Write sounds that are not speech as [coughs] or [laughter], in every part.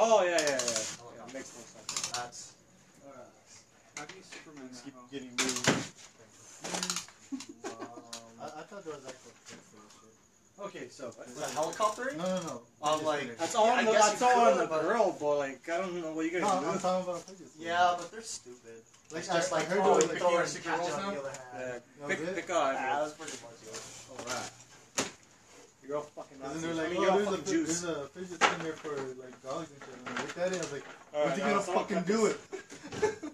Oh yeah, yeah, yeah. Oh, yeah. Makes more sense. That's. How do you Superman keep that? getting moved. [laughs] Um, I thought there was actual trick for this shit. Okay, so is that helicopter? No, no, no. I'm like- that's all. Yeah, on I the, guess that's you all on the but- girl, but like I don't know what you guys No, I'm do. talking about fidget spinners. Yeah, but they're stupid. Like, it's just I- I like, heard oh, there you was, throw like, it secret catch on now? Yeah, hand. That pick, was it? pick on. Yeah, that's pretty much it. Alright. You're all fucking Nazis. there I like, oh, all there's, a, Jews. there's a fidget spinner for like dogs and shit. And I looked at it, I was like, when's he now gonna fucking do it? [laughs]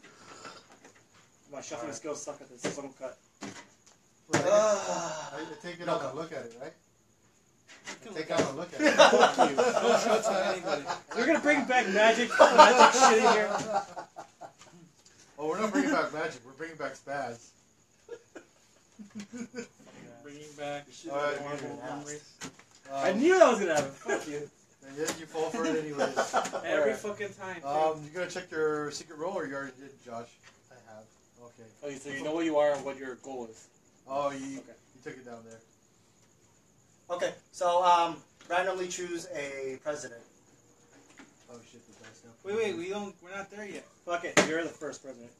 My shuffling Alright. skills suck at this. Someone cut. Ah. I, I take it No, out no. and look at it, right? Take out and look at [laughs] it. Fuck you. Don't show it to anybody. You're gonna bring back magic, magic shit in here. Oh, we're not bringing back magic. We're bringing back spaz. [laughs] Bringing back Alright, horrible you're an memories. I Um, knew that was gonna happen. Fuck you. and yet you fall for it anyways. [laughs] Every Alright. fucking time. too. Um, you gonna check your secret roll, or you already did, Josh? I have. Okay. Okay, so you know what you are and what your goal is. Oh, you Okay. you took it down there. Okay, so um, randomly choose a president. Oh shit, the dice now. wait, wait, we don't. We're not there yet. Fuck it. You're the first president.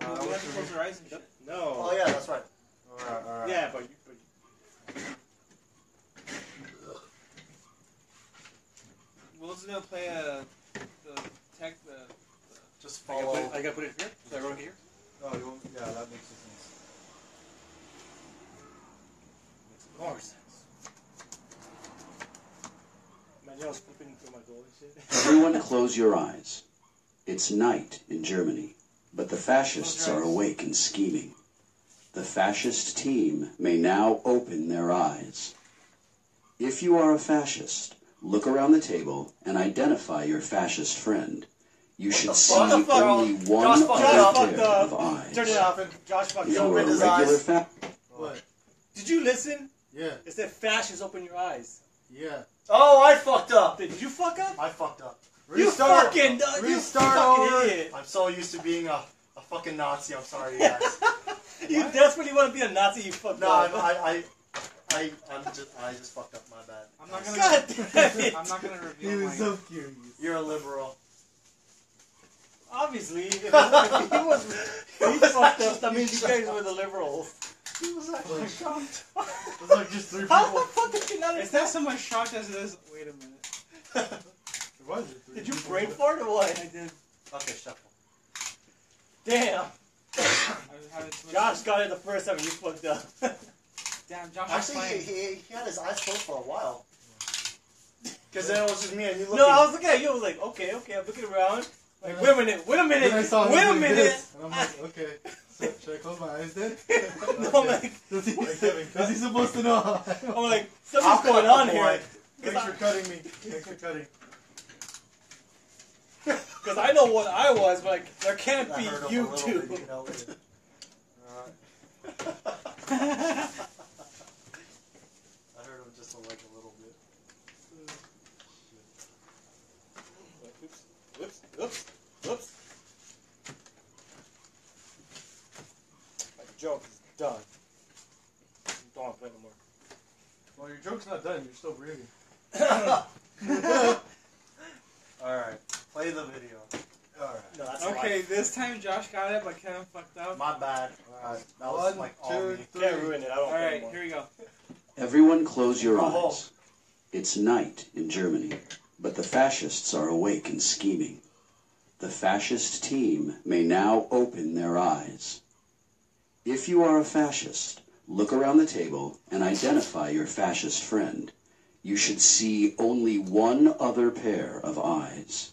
Uh, we have to your- close our eyes and shit. No. Oh yeah, that's right. Alright, alright. Yeah, but you. But We're just gonna play a the tech the. Just I gotta, follow. put it, I gotta put it here. So I wrote it here. Oh, you want, yeah, that makes sense. Makes more sense. Imagine I was flipping through my goal and shit. [laughs] Everyone close your eyes. It's night in Germany, but the fascists are awake and scheming. The fascist team may now open their eyes. If you are a fascist, look around the table and identify your fascist friend. You What should see fuck? What only one Josh fucked other up. pair of fucked eyes. Turn it off and Josh fucked If you you up. are a Open his regular eyes. fa- What? Did you listen? Yeah, It said fascists open your eyes. yeah. Oh, I fucked up. Did you fuck up? I fucked up. You Restart. fucking uh, you Restart fucking over. idiot. I'm so used to being a, a fucking Nazi. I'm sorry, guys. [laughs] You desperately want to be a Nazi. You fucked no, up. I'm, I, I, I, I'm just, I just fucked up. My bad. I'm not gonna. God damn [laughs] it. I'm not gonna reveal. He was my. so curious. You're a liberal. Obviously, if, it [laughs] was- he was he fucked up, that means you guys were the liberals. He was actually shocked. It's like just three How people. the fuck did you not It's not so much shocked as it is. Wait a minute. It three Did you people? brain fart or what? I did. Okay, shuffle. Damn. I was having too much- Josh got it the first time and you fucked up. [laughs] Damn, Josh Actually, he, he, he had his eyes closed for a while. Because then it was just me and you looking. no, I was looking at you. I was like, okay, okay. I'm looking around. Like, wait a minute. Wait a minute. Then I saw Wait a minute. this, and I'm like, okay. So, should I close my eyes then? [laughs] no, I'm like, [laughs] Does he, is he supposed to know? I'm like, I'll something's going on the here. Thanks for cutting me. Thanks for cutting. Because I know what I was, but like, there can't That be hurt him a you little two. bit, you know. [laughs] I heard him just like a little bit. Oops, oops, oops, oops. My joke is done. Don't want to play no more. Well, your joke's not done. You're still breathing. [laughs] [laughs] Alright, play the video. All right. No, that's Okay, life. this time Josh got it, but Kevin fucked up. My bad. All right. That was One, like all two, me. three. Can't ruin it. I don't All play right, here we go. Everyone close your Go home. eyes. It's night in Germany, but the fascists are awake and scheming. The fascist team may now open their eyes. If you are a fascist, look around the table and identify your fascist friend. You should see only one other pair of eyes.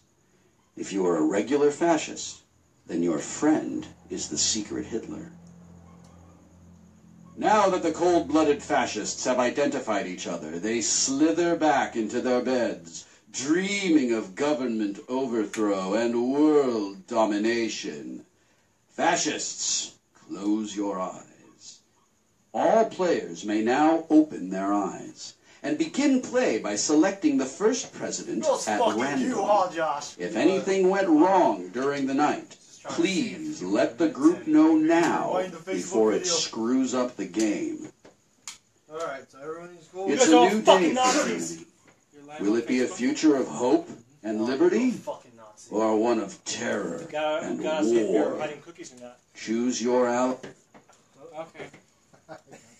If you are a regular fascist, then your friend is the secret Hitler. Now that the cold-blooded fascists have identified each other, they slither back into their beds, dreaming of government overthrow and world domination. Fascists, close your eyes. All players may now open their eyes and begin play by selecting the first president Those at random. Josh? If anything went wrong during the night, Just trying to see if Please let the group know now Rewind the Facebook before it screws up the game. All right. So everyone in school. You It's a new day for Nazis. Germany. You're live Will it be a future of hope and liberty, you're a fucking Nazi. or one of terror and you gotta see if you're war? hiding cookies or not. Choose your out. Okay.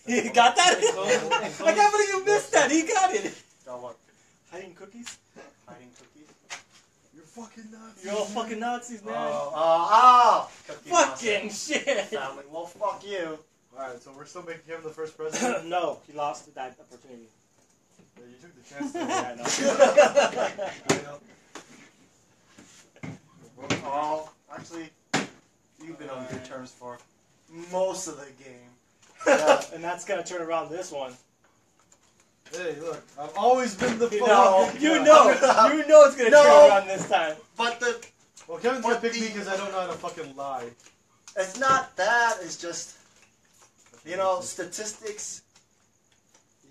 You got that? Close- I can't believe you missed that. He got it. Got what? Hiding cookies? Hiding cookies? You're fucking nuts. You're all fucking Nazis, man. Oh, oh, oh! Fucking Nazi. shit. Family. Well, fuck you. Alright, so we're still making him the first president? [coughs] no, he lost that opportunity. yeah, you took the chance to. Yeah, I know. [laughs] Oh, actually, you've been on good terms for most of the game. Yeah, and that's gonna turn around this one. Hey, look, I've always been the You know, you know, you know it's gonna No. turn around this time. But the Well, Kevin's gonna But pick me because I don't know how to fucking lie. it's not that. It's just you know statistics.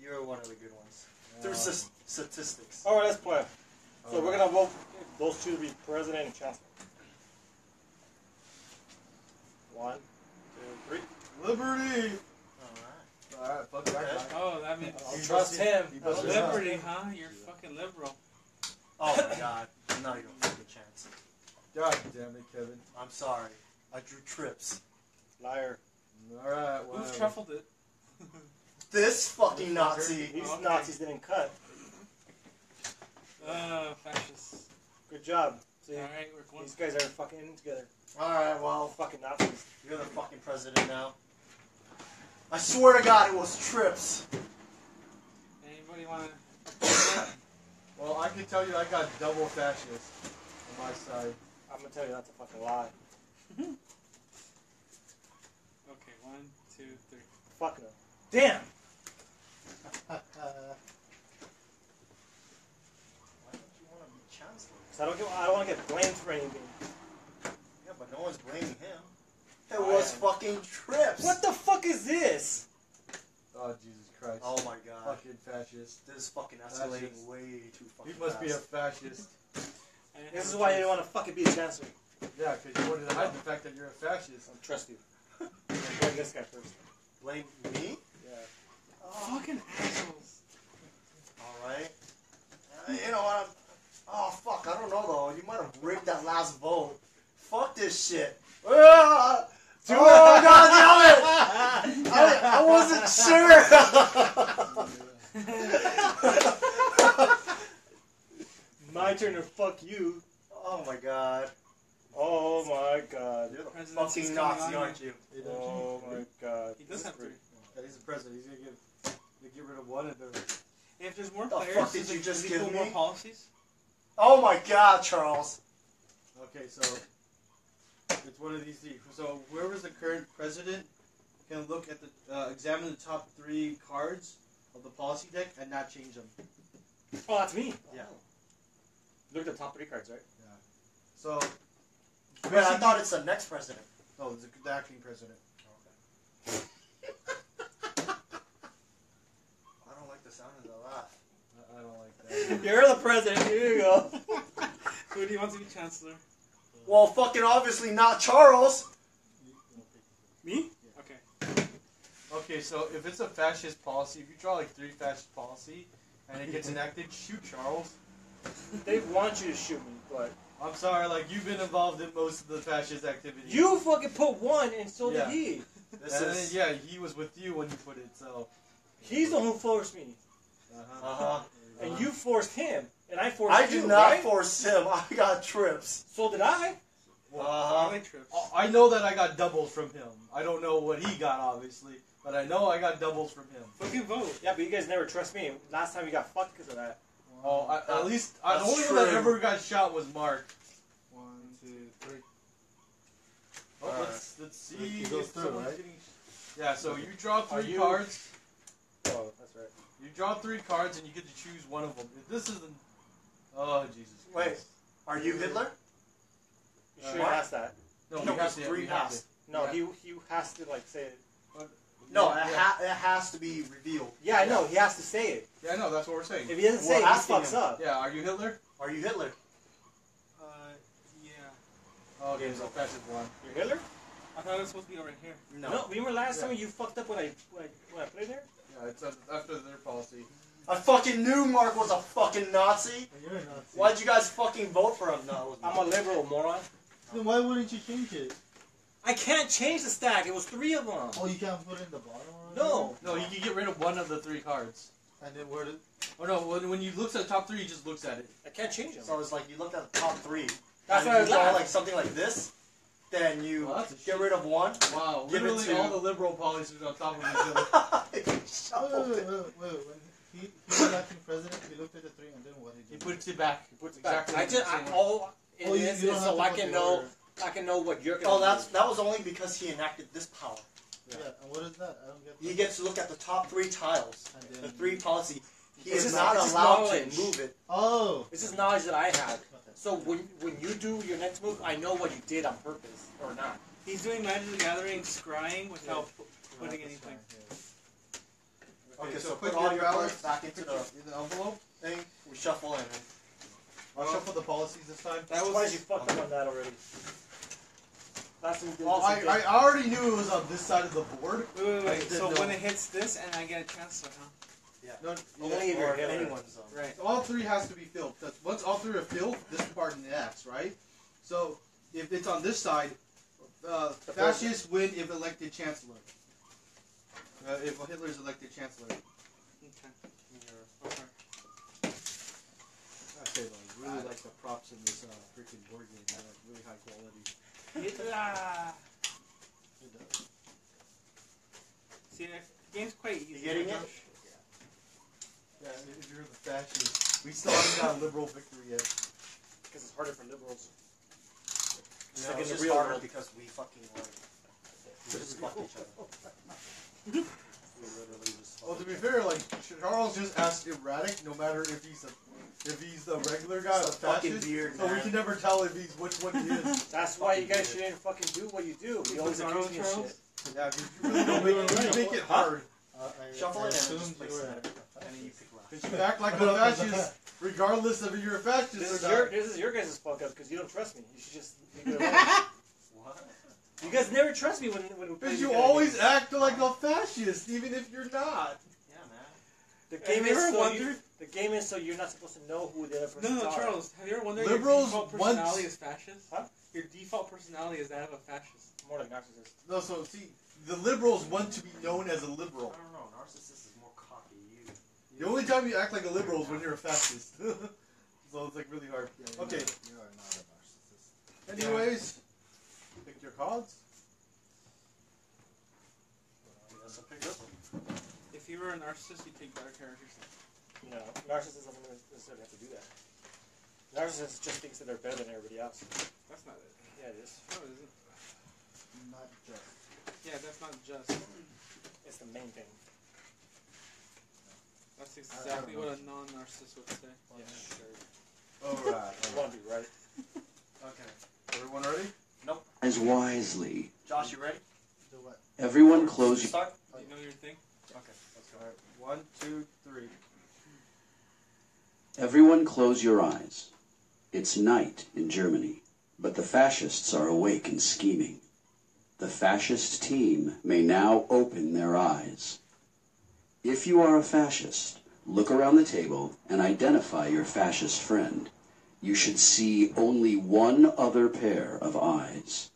You're one of the good ones through um, st- statistics. All right, let's play. So alright. we're gonna vote those two to be president and chancellor. One, two, three. Liberty! All Alright, fuck that guy. Oh, that means I'll You trust him. you trust liberty, him. huh? You're fucking liberal. right. Oh my [laughs] god, not even a fucking chance. God damn it, Kevin. I'm sorry. I drew trips. Liar. Alright, Who's whatever. truffled it? [laughs] This fucking Nazi. These Okay. Nazis didn't cut. Uh, fascists. Good job. See, Alright, we're going. these guys are fucking in together. All right, well, Fucking Nazis. you're the fucking president now. I swear to God, it was trips. Anybody wanna? Well, I can tell you I got double fascist on my side. I'm gonna tell you that's a fucking lie. [laughs] Okay, one, two, three. Fuck no. Damn. [laughs] Why don't you want to be chancellor? 'Cause I don't get. I don't want to get blamed for anything. Yeah, but no one's blaming him. It was fucking trips. What the fuck is this? Oh, Jesus Christ. Oh my God. Fucking fascist. This is fucking escalating Fascist. way too fucking He must fast. be a fascist. I This is why you choice. didn't want to fucking be a chancellor. Yeah, because you wanted to hide the fact that you're a fascist. I trust you. [laughs] Blame this guy first. Blame me? Yeah. Oh, Fucking assholes. all right. Uh, you know what? I'm, oh fuck! I don't know though. You might have rigged that last vote. Fuck this shit. Ah! Do oh it. god damn it! I, I [laughs] wasn't sure. My turn to fuck you. oh my god! Oh my god. You're the Presidency's fucking coming Nazi, on aren't you? Oh my god. He does have three. Yeah, he's the president. He's gonna give, gonna get rid of one and then. If there's more The players, fuck did does you just give put more policies? Oh my god, Charles! Okay, so it's one of these three. So whoever's the current president can look at the uh, examine the top three cards of the policy deck and not change them. Oh, that's me. Yeah. Look at the top three cards, right? Yeah. So. Wait, I thought it's the next president. No, the, the acting president. Okay. [laughs] I don't like the sound of the laugh. I, I don't like that. [laughs] You're the president. Here you go. [laughs] Who do you want to be chancellor? Well, fucking obviously not Charles. Me? Okay. Okay, so if it's a fascist policy, if you draw like three fascist policy and it gets enacted, shoot Charles. They want you to shoot me, but I'm sorry, like you've been involved in most of the fascist activities. you fucking put one, and so Yeah. did he. [laughs] This and is. then, yeah, he was with you when you put it, so. He's the one who forced me, Uh-huh. Uh-huh. and you forced him, and I forced I you. did not right? force him. [laughs] I got trips. So did I. I Uh-huh. like. I know that I got doubles from him. I don't know what he got, obviously, but I know I got doubles from him. Fucking vote. Yeah, but you guys never trust me. Last time you got fucked because of that. Oh, I, at least I, the That's only one that true. ever got shot was Mark. One, two, three. Oh, Alright. let's let's see. It goes through, right? getting- Yeah, so you draw three you- cards. Oh, that's right. You draw three cards and you get to choose one of them. If this isn't, oh Jesus. Wait. Christ. Are you Hitler? You Uh, should what? ask that. No, No, we have to. three we. No, Yeah. he he has to like say it. to. No, yeah, it, ha- it has to be revealed. Yeah, I know. He has to say it. yeah, I know. That's what we're saying. If he doesn't We're say it, he asking fucks him. up. Yeah, are you Hitler? Are you Hitler? Uh, yeah. Oh, okay, so fascist one. You're Hitler? I thought it was supposed to be over here. No. No, remember last Yeah. time you fucked up when I when I, when I played there? Yeah, it's uh, after their policy. I fucking knew Mark was a fucking Nazi. Oh, you're a Nazi. Why'd you guys fucking vote for him? No, I'm a liberal moron. Then why wouldn't you change it? I can't change the stack. It was three of them. Oh, you can't put it in the bottom. or No. No, you can get rid of one of the three cards. And then where did? Oh no, when, when you look at the top three, he just looks at it. I can't change them. So it's like you looked at the top three. That's and why I if you draw like something like this. Then you Well, get shit. rid of one. Wow, literally all the liberal policies on top of each [laughs] other. Wait, wait, wait, wait, wait. When he, he was acting president, he looked at the three and then what did He he do? puts it back. He puts puts it back. I just, I, all it Oh, is you don't is so I can know, order. I can know what you're gonna Oh, that's do. that was only because he enacted this power. Yeah. And what is that? I don't get. He gets to look at the top three tiles, And the three policy. He is is- not allowed knowledge. to move it. Oh. This is knowledge that I have. So when when you do your next move, I know what you did on purpose or not. He's doing Magic the Gathering scrying without pu- putting That's anything. Fine, Okay, so, so put put all your your ballots cards back into the In the envelope. thing. We shuffle in. I'll shuffle the policies this time. That Why was did you fucked up on that already? Last time you did Oh, this, I, you I already knew it was on this side of the board. wait, wait, I wait. So know. when it hits this, and I get a chancellor, huh? Yeah. No, Only if or you're anyone's zone. Right. So all three has to be filled. Once all three are filled, this part next, right? So if it's on this side, uh, The fascists win if elected chancellor. Uh, if Hitler's elected chancellor. Okay. Okay. I say though, I really like the props in this uh, freaking board game. They're like really high quality. Ah. It does. See, the game's quite easy. You getting it? Yeah, Yeah, if you're the fascist, we still haven't got a liberal victory yet. because it's harder for liberals. No, like in it's the just real harder world. because we fucking like we just fuck each other. [laughs] we. [laughs] Well, to be fair, like Charles just asked erratic, no matter if he's a if he's the regular guy or It's the a fucking fascist. beard, so we can never tell if he's which one he is. [laughs] That's why you guys shouldn't fucking do what you do. You always Bizarro accuse me of shit. yeah, because you really don't make it, you make it hard. Uh, Shuffle it and then assumed just place you it. And then you pick last. Because you act like a fascist, regardless of if you're a fascist This is or your not. this is your guys' fuck up because you don't trust me. You should just leave it [laughs] alone. What? You guys never trust me when when we play Because you kind always games. act like a fascist, even if you're not. Yeah, man. The Have game you is ever so wondered- you, the game is so you're not supposed to know who the other No, person no, are. Charles. Have you ever wondered Liberals your default once- personality is fascist? Huh? Your default personality is that of a fascist. More like narcissist. No, so see, the liberals want to be known as a I liberal. I don't know. Narcissist is more cocky. You. The only time you act like a liberal is when you're a fascist. [laughs] so it's like really hard. Okay. You are not a narcissist. Anyways, pick your cards. That's a pick this one. If you were a narcissist, you'd take better care of yourself. No, narcissist doesn't necessarily have to do that. Narcissist just thinks that they're better than everybody else. That's not it. Yeah, it is. No, it isn't. Not just. Yeah, that's not just. It's the main thing. That's exactly what a non-narcissist would say. Yeah, sure. Alright. You want to be right. Okay. Everyone ready? As wisely. Josh, you ready? Do what? Everyone close your start. Oh. You know your thing? Okay, let's go. Alright. One, two, three. Everyone close your eyes. It's night in Germany, but the fascists are awake and scheming. The fascist team may now open their eyes. If you are a fascist, look around the table and identify your fascist friend. You should see only one other pair of eyes.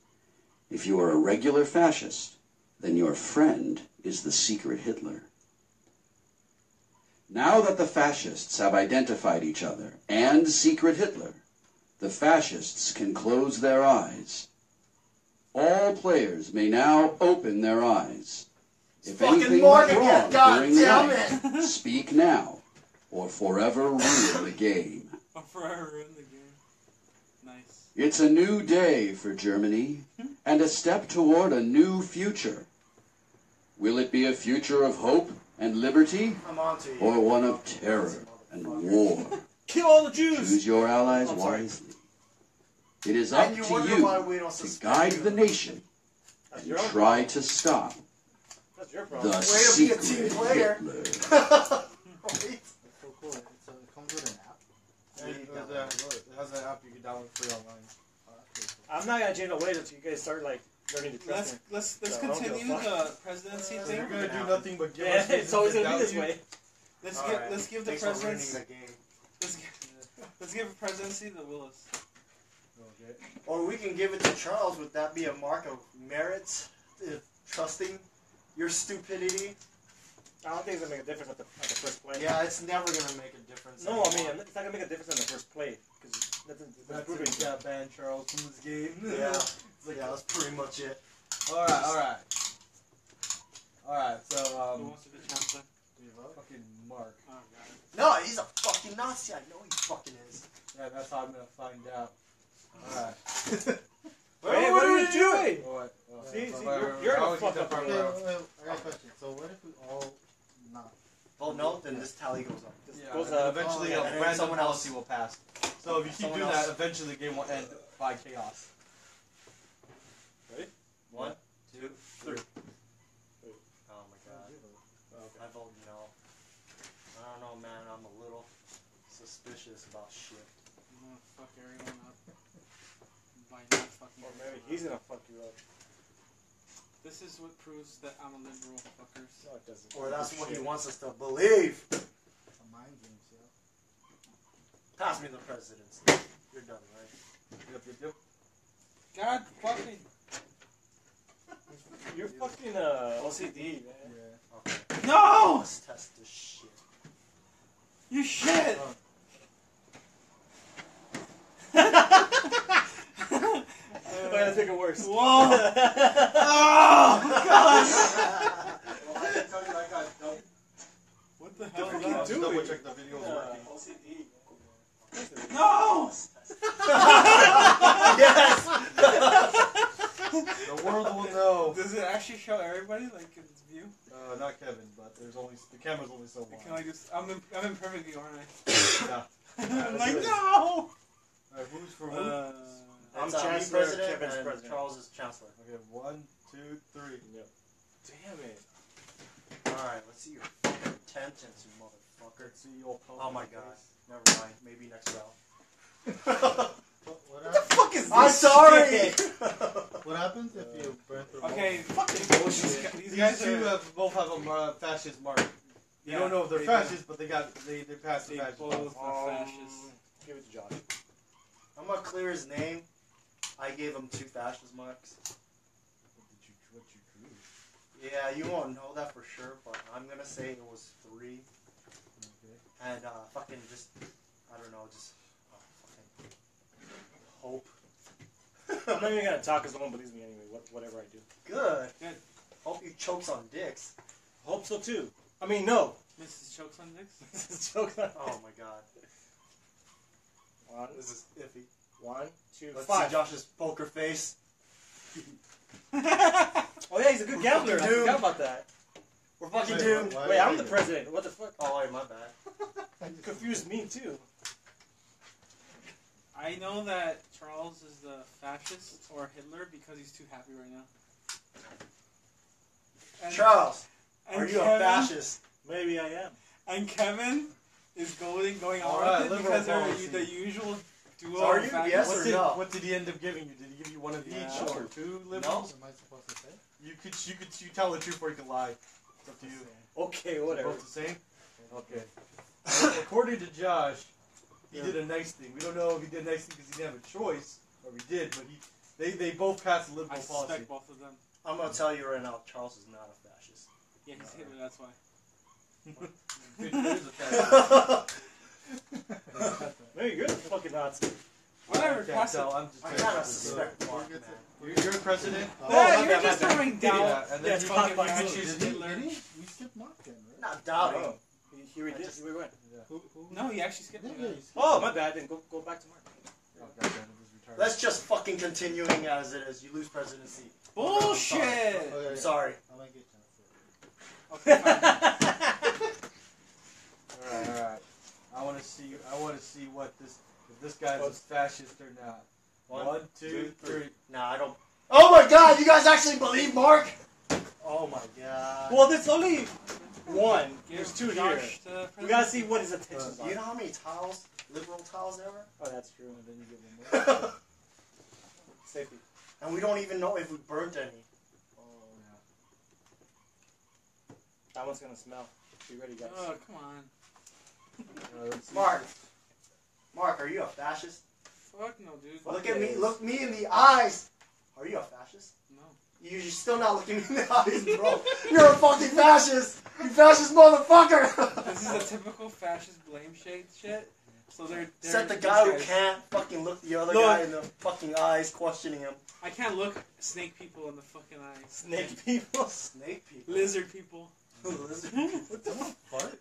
If you are a regular fascist, then your friend is the secret Hitler. Now that the fascists have identified each other and secret Hitler, the fascists can close their eyes. All players may now open their eyes. If Fucking anything went wrong God during the night, speak now, or forever ruin the game. [laughs] Or forever ruin the game. Nice. It's a new day for Germany, hmm? and a step toward a new future. Will it be a future of hope and liberty, I'm on to you. or one of terror and war? [laughs] Kill all the Jews! Choose your allies I'm sorry. wisely. It is up you to you to guide you. the nation That's and try problem. to stop That's your the problem. Way to be a secret team player. Hitler. [laughs] It's Right? so cool. It's a, it comes with an app. Yeah, it, has a- it has an app you can download free online. That's pretty cool. I'm not gonna change the way that you guys start like learning to trust Let's me. let's let's So I don't give a continue fuck. the presidency So thing. you're gonna do nothing but give Yeah, us reasons it's always to gonna be doubt this you? way. Let's give right. let's give the Thanks for ruining the game. let's give, let's give the presidency to Willis. Okay. Or we can give it to Charles. Would that be a mark of merit? If uh, trusting your stupidity? I don't think it's gonna make a difference at the, at the first play. Yeah, it's never gonna make a difference. No, I mean it's not gonna make a difference in the first play because nothing. That's proving. it. Yeah, ban Charles from this game. Yeah. [laughs] It's like, yeah, that's pretty much it. all right, all right, all right. So Who um, wants to be chancellor? fucking Mark. Oh. No, he's a fucking Nazi. I know he fucking is. Yeah, that's how I'm gonna find out. All right. Hey, [laughs] what are you doing? What? Oh, See, see, you're- wait, you're I'll the get fuck that up part here. where- I got a question. So what if we all not? Vote no, then this tally goes up. Just Yeah, goes up. eventually Oh, yeah. And random someone else. will pass. So if you keep Someone doing else. that, eventually the game will end by chaos. Ready? One, two, three. Three. Oh my god. Oh, okay. I vote no. I don't know, man. I'm a little suspicious about shit. I'm gonna fuck everyone up [laughs] by not fucking. Or maybe he's gonna fuck you up. This is what proves that I'm a liberal, fuckers. No, it doesn't. Or that's what he wants us to believe. A mind games, yeah. Pass me the presidency. You're done, right? Yep, yep, yep. God fucking. [laughs] You're fucking uh, OCD, man. Yeah. Okay. No! Let's test this shit. You shit! Okay, let's make it worse. Whoa! oh god! Well, I can tell you I got double, What the hell is fuck you that? doing? double check the video was Yeah, working. OCD. No! yes! The world will know. Does it actually show everybody like in its view? Uh, not Kevin, but there's only the camera's only so Can wide. I just? I'm in, I'm in perfect view, aren't I? Yeah. [laughs] I'm let's like do this. no. Alright, who's for who? Uh, I'm It's, uh, me chancellor, president, Kevin's and president. Charles is chancellor. okay, one, two, three. Yep. Damn it. Alright, let's see your fucking intentions, you motherfucker. Let's see your Oh my god. Never mind. Maybe next round. [laughs] What, what, hap- fuck is this? I'm sorry! [laughs] what happens if you burn through? okay, Fucking these, bullshit. gu- these These guys two are. have, both have a uh, fascist mark. You Yeah, don't know if they're they fascist, but they got they they passed the They both law. are Um, fascists. Give it to Josh. I'm gonna clear his name. I gave him two fascist marks. What did you what you drew? Yeah, you won't know that for sure, but I'm gonna say it was three. Okay. And uh, fucking just, I don't know, just uh, fucking hope. [laughs] I'm not even gonna talk because no one believes me anyway. What, whatever I do. Good. Good. Hope you chokes on dicks. Hope so too. I mean, no. Mrs. Chokes on dicks. this is a joke. Oh my god. One, This is iffy. one, two, Let's five. see Josh's poker face. [laughs] Oh yeah, he's a good gambler. I fucking forgot about that. We're fucking Wait, doomed. why- Wait, why I'm the president. What the fuck? Oh, wait, my bad. [laughs] You confused me too. I know that Charles is the fascist or Hitler because he's too happy right now. And, Charles, and are you a fascist? Maybe I am. And Kevin is going going on Alright, with it liberal because they're policy. the usual duo. Are you? fascists. Yes What or did, no? what did he end up giving you? Did he give you one of Yeah. each or two liberals? What am I supposed to say? You could you could you tell the truth or you can lie. It's up to you. Okay, They're whatever. Both the same. Okay. According to Josh, he did a nice thing. We don't know if he did a nice thing because he didn't have a choice, or he did, but he they, they both passed a I liberal suspect policy. both of them. I'm gonna tell you right now, Charles is not a fascist. Yeah, he's Hitler. That's why. Dude, that is a fact. Maybe you're the fucking Nazi. Whatever. I can't Pass it. tell. I'm just I trying to suspect Mark, gets man. You're, you're president. Uh, Yeah, you're bad, just my bad. throwing down. Yeah, and then Yeah, you talk fucking about you Did he- Hitler. did he? We skipped Mark then, right? Not doubting. Oh, he, he, re- I did, just- he went. Who, who? No, he actually skipped Yeah, yeah, he skipped Oh, my bad. Then go go back to Mark. Oh, goddamn, it was. Let's just fucking continuing as it is. You lose presidency. Bullshit. Oh, yeah, I'm yeah. sorry. I might get chancellor. Okay. [laughs] All right, all right. I want to see. I want to see what this if this guy's a fascist or not. One, One, two, three. Nah, I don't. Oh my god, you guys actually believe Mark? Oh my god. well, there's only one. There's two here. We gotta see what his intentions You know how many tiles, liberal tiles there were? Oh, that's true. And then you give him [laughs] one. Safety. and we don't even know if we burnt any. Oh yeah. That one's gonna smell. Be ready, guys. Oh, come on. [laughs] Uh, let's see. Mark. Mark, are you a fascist? Fuck no, dude. look at me. Look me in the eyes. Are you a fascist? No. You're still not looking me in the [laughs] eyes, bro. You're a fucking fascist. You fascist motherfucker. [laughs] This is a typical fascist blame shade shit. So they're, they're Except the these guy who guys- can't fucking look the other Look. guy in the fucking eyes, questioning him. I can't look snake people in the fucking eyes. Snake people. Snake people. Lizard people. Lizard. what the fuck?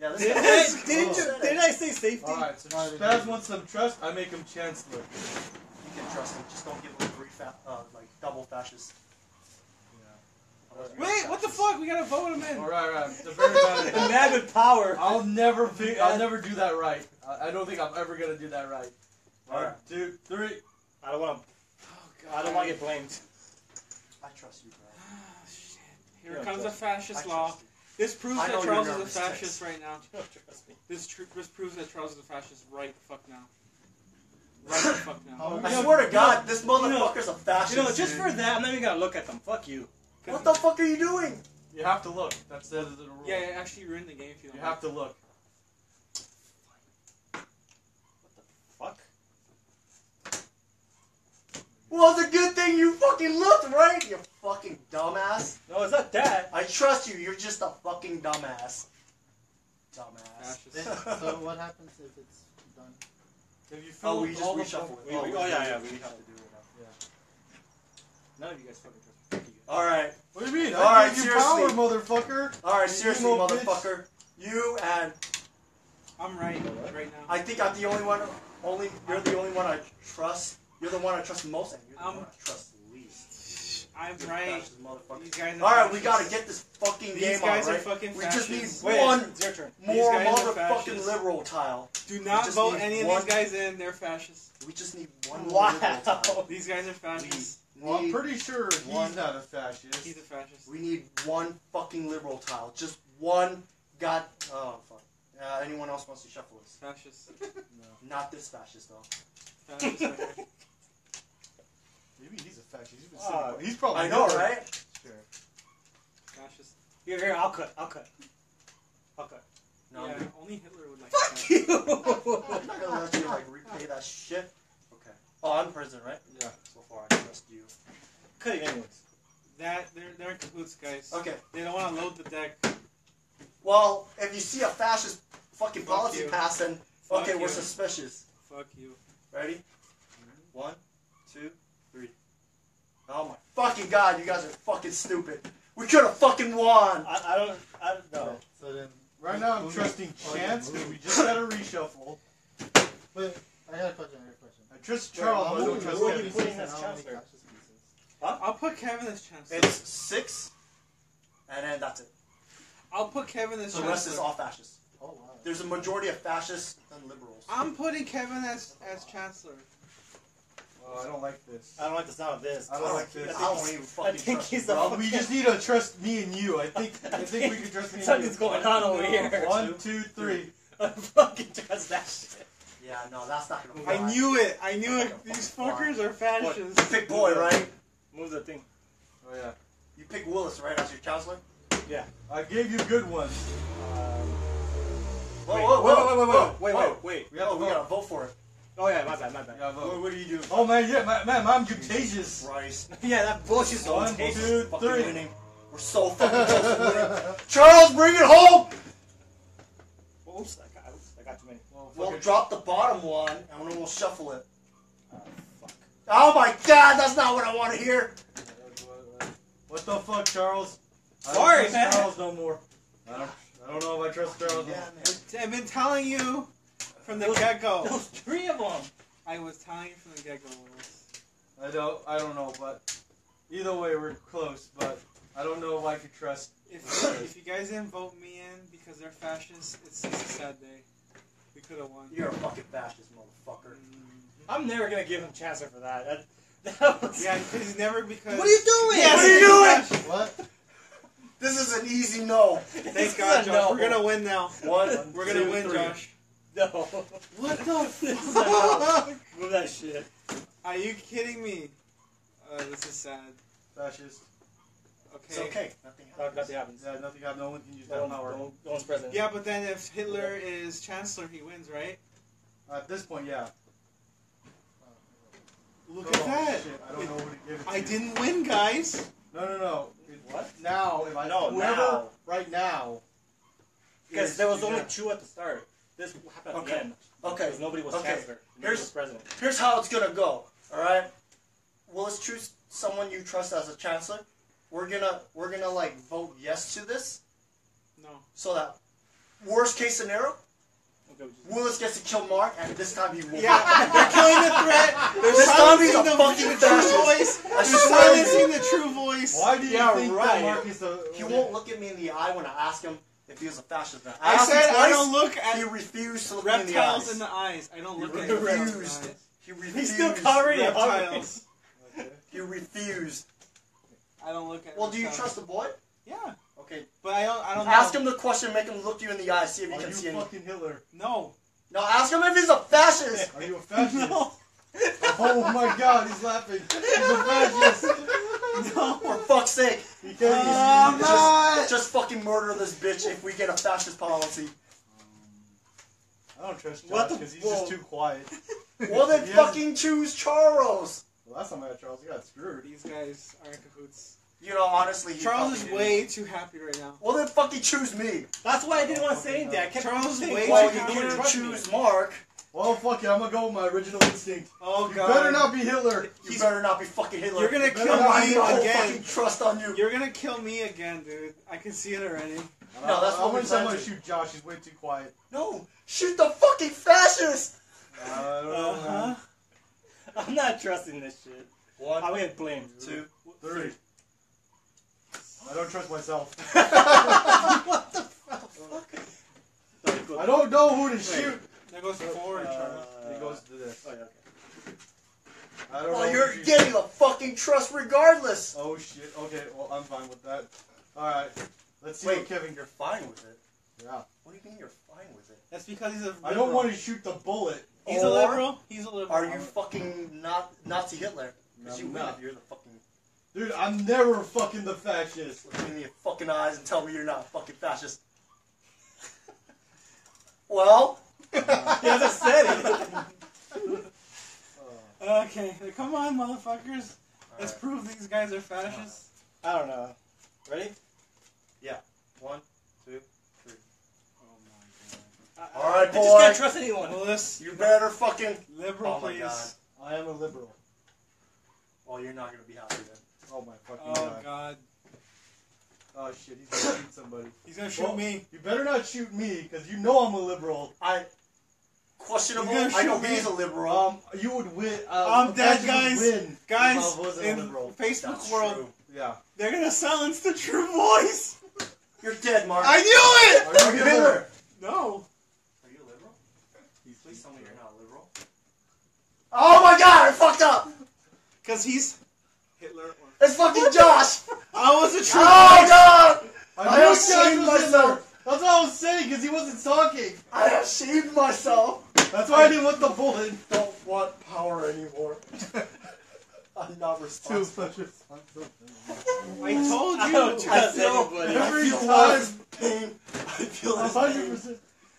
Yeah, this Did, guy- I, did, Oh. you, did I say safety? Alright, so Spaz wants some trust, I make him chancellor. You can trust him. Just don't give him three fa- uh, like double fascists. Wait, what the fuck? We gotta vote him in. Alright, alright. It's a very valid [laughs] The man with power. I'll never be, I'll never do that right. I, I don't think I'm ever gonna do that right. One, Alright. two, three. I don't want to. Oh, God. I don't want to get blamed. I trust you, bro. Shit. Here You don't comes a fascist law. This proves that Charles is a fascist right now. You don't trust me. This, tr- this proves that Charles is a fascist right the fuck now. Right the fuck now. How- [coughs] oh, I swear to you God, this motherfucker's a fascist. You know, just for that, I'm not even gonna look at them. Fuck you. what the fuck are you doing? You have to look. That's the, the rule. Yeah, yeah, actually ruined the game if you don't You have to look. Fuck. Well, it's a good thing you fucking looked, right? You fucking dumbass. No, it's not that. I trust you. You're just a fucking dumbass. Dumbass. So what happens if it's done? If you Oh, we just all the reshuffle it. We, Oh, we, we oh, yeah, just- yeah, we have to do it now. None of you guys fucking trust me. Fuck you guys. All right, What do you mean? All I right, you seriously. power, motherfucker. all right. You Seriously, emo bitch. motherfucker. You and I'm right right now. I think I'm the only one. Only you're the only one I trust. You're the one I trust most, and you're the Um, one I trust least. I'm You're right. These guys are All right, we gotta get this fucking game. These game guys on, are right? fucking We just need. Wait, one it's your turn. more guys motherfucking liberal tile. Do not vote need any of these guys in. They're fascists. We just need one Wow. liberal tile. [laughs] These guys are fascists. Well, I'm pretty sure he's one- not a fascist. He's a fascist. We need one fucking liberal tile. Just one. God. Oh fuck. Uh, anyone else wants to shuffle this? Fascist. [laughs] No. Not this fascist though. Fascist. right [laughs] here. Maybe he's a fascist. He's, been Ah, he's probably I know, Hitler. right? Sure. Fascist. Here, here, I'll cut. I'll cut. I'll cut. No, yeah, I'm, only Hitler would like Fuck that. you! [laughs] I'm not gonna let you like replay that shit. Okay. Oh, I'm president, right? Yeah. So far, I trust you. Cutting anyways. That they're they're in cahoots, guys. Okay. They don't want to load the deck. Well, if you see a fascist fucking Fuck policy you. pass, then Fuck okay, you. we're suspicious. Fuck you. Ready? One, two, three. Oh my fucking god, you guys are fucking stupid. We could have fucking won. I, I don't. I don't know. So then, Right now, I'm trusting. Oh, Chance because we just got a reshuffle. but I got a question. I got a question. I trust Charles, how but I don't many- trust who are Kevin. you as how many chancellor? fascist pieces? I'll put Kevin as chancellor. It's six, and then that's it. I'll put Kevin as The rest is chancellor. all fascists. Oh wow. There's a majority of fascists and liberals. I'm putting Kevin as as chancellor. Oh, I don't like this. I don't like the sound of this. I don't like this. I don't even fucking I think trust he's the bro. Uh, we just need to trust me and you. I think I think we can trust me and Something's you. going on over here. One, two, three. I fucking trust that shit. Yeah, no, that's not gonna fly. I knew it. I knew it. These fuckers are fascists. You pick boy, right? Move the thing. Oh yeah. You pick Willis, right, as your counselor? Yeah. I gave you good ones. Um, Whoa, wait, whoa, wait, whoa, wait, wait, whoa, wait, whoa. wait, wait. We have Oh, to we gotta vote for it. Oh yeah, my bad, my bad. Yeah. What, what do you do? Oh man, yeah, man, man I'm contagious. Christ. [laughs] yeah, that bullshit's One, on tape. two, Fucking three. winning. We're so [laughs] fucking close to winning. Charles, bring it home! Oops, I got, oops, I got too many. Well, We'll drop the bottom one, and then we'll shuffle it. Oh, fuck. Oh my god, that's not what I want to hear! What the fuck, Charles? I Sorry, don't man. Charles no more. I don't, I don't know if I trust Charles. Yeah, man. I've been telling you from the get go. Those three of them. I was telling you from the get go. I don't, I don't know, but either way, we're close. But I don't know if I could trust. If if you guys didn't vote me in because they're fascists, it's just a sad day. We could have won. You're a fucking fascist, motherfucker. Mm-hmm. I'm never gonna give him chance for that. That, [laughs] that was. Yeah, because he's never because. What are you doing? Yes, What are you doing? What? This is an easy no. [laughs] Thank God, Josh. No. We're gonna win now. One, We're gonna two, win, three. Josh. No. What the [laughs] fuck? Move that shit. Are you kidding me? Uh, this is sad. Fascist. Okay. It's okay. Nothing No, happens. nothing happened. happens. Yeah, nothing happens. No one can use No, that one, power. no, no one's president. Yeah, but then if Hitler is chancellor, he wins, right? At this point, yeah. Look Oh, at that. Shit, I don't know who to give it to. I didn't win, guys. No, no, no. It- What? Now, if I No, whoever now. right now. Because there was yeah. only two at the start. This happened Okay. the end. Okay. Because nobody was Okay. chancellor. Nobody Here's- was president. Here's how it's gonna go. All right. Willis, choose someone you trust as a chancellor. We're gonna we're gonna like vote yes to this, No. so that worst case scenario, Okay, Willis gets to kill Mark, and this time he will. Yeah, [laughs] they're killing the threat. [laughs] They're This time he's silencing the, fucking the true voice. I They're swear silencing the true voice. Why do you Yeah, think right. that Marcus? Uh, He won't look at me in the eye when I ask him if he was a fascist. Now. I him said I don't look He at refused to look me in the eyes. reptiles in the eyes. I don't He look at reptiles in the refused. eyes. He refused. He's still covering it. Reptiles. He refused. I don't look at. Well, do you reptiles. trust the boy? Yeah, Okay. but I don't. I don't Ask know. him the question. Make him look you in the eyes. See if he Are can you see any. fucking Hitler? No. No, ask him if he's a fascist. Are you a fascist? [laughs] No. Oh my god, he's laughing. He's a fascist. [laughs] [laughs] For fuck's sake. He can't. Uh, I'm not. Just fucking murder this bitch if we get a fascist policy. I don't trust What Josh because he's whoa. just too quiet. [laughs] Well, then [laughs] fucking choose Charles. The last time I had Charles, he got screwed. These guys are in cahoots. You know, honestly, Charles is did. way too happy right now. Well, then fucking choose me. That's why I didn't want to say anything. I kept Charles is way Well, too you happy. don't couldn't trust me. choose Mark. Well, fuck it, I'm gonna go with my original instinct. Oh god. You god. better not be Hitler. You better not be fucking Hitler. You're gonna You better kill not me have no again. fucking trust on you. You're gonna kill me again, dude. I can see it already. No, that's I, what we I plan want to- to shoot Josh. He's way too quiet. No, shoot the fucking fascist. I don't know, Uh huh. man. I'm not trusting this shit. One, I'm gonna blame. two, Three. I don't trust myself. [laughs] what the fuck? I don't know who to shoot. That goes forward, Charles. Uh, He goes to this. Oh, yeah, okay. I don't. Oh, who you're to getting the fucking trust regardless. Oh shit. Okay, well I'm fine with that. All right. Let's see Wait, what Kevin. you're fine with it. Yeah. What do you mean you're fine with it? That's because he's a. I don't want to shoot the bullet. He's a liberal. He's a liberal. Are you fucking not Nazi Hitler? Because you win not. you're the fucking Dude, I'm never fucking the fascist. look me in the fucking eyes and tell me you're not a fucking fascist. [laughs] well, [laughs] He hasn't said it. [laughs] Okay, come on, motherfuckers. Let's prove these guys are fascists. I don't know. Ready? Yeah. one, two, three. Oh I, All right, I just boy. can't trust anyone. Willis, You better fucking. liberal, Oh my please. God. I am a liberal. Well, you're not gonna be happy then. Oh my fucking Oh god. god, Oh shit, he's gonna shoot somebody. he's gonna shoot Well, me. You better not shoot me, because you know I'm a liberal. I questionable. I know he's a liberal. Um, you would win. Uh, I'm dead, guys. Win Guys, if I wasn't a in liberal. Facebook That's world, true. Yeah. they're gonna silence the true voice. You're dead, Mark. I knew it. Are you Hitler? No. Are you a liberal? He's Please tell me you're not a liberal. Oh my god, I fucked up! Cause he's Hitler. Or... It's fucking Josh! I was a true Oh voice. god! I I have shamed myself. Hitler. That's what I was saying, because he wasn't talking. I have shamed myself. That's why I didn't want the bullet. [laughs] Don't want power anymore. [laughs] I'm not Too responsible. much responsibility. I told I you. don't I trust feel, anybody. I Every feel time. his pain. I feel his pain. 100%.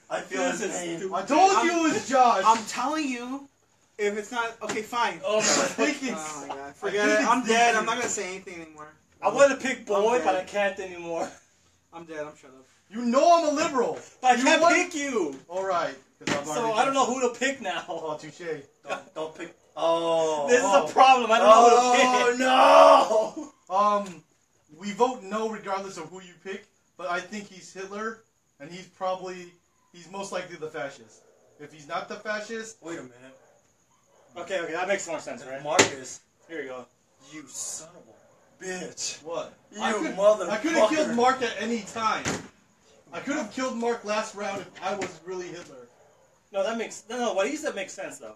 I feel his This is pain. stupid. I told I'm- you it was Josh. I'm telling you, if it's not okay, fine. Oh I my think it's. Oh my god, I forget think it. it's I'm dead. I'm not gonna say anything anymore. I want to pick boy, I'm but dead. I can't anymore. I'm dead. I'm shut up. You know I'm a liberal. But I You can't want- pick you. All right. 'Cause I'm So I don't know who to pick now. [laughs] Oh, touche. Don't, don't pick. [laughs] Oh. This oh. is a problem. I don't know who to Oh no! [laughs] Um, we vote no regardless of who you pick, but I think he's Hitler, and he's probably he's most likely the fascist. If he's not the fascist, Wait a minute. Okay, okay, that makes more sense, right? Marcus, Here you go. you son of a bitch. what? You I could, motherfucker. I could have killed Mark at any time. I could have killed Mark last round if I was really Hitler. No, that makes no, no. What he said makes sense though.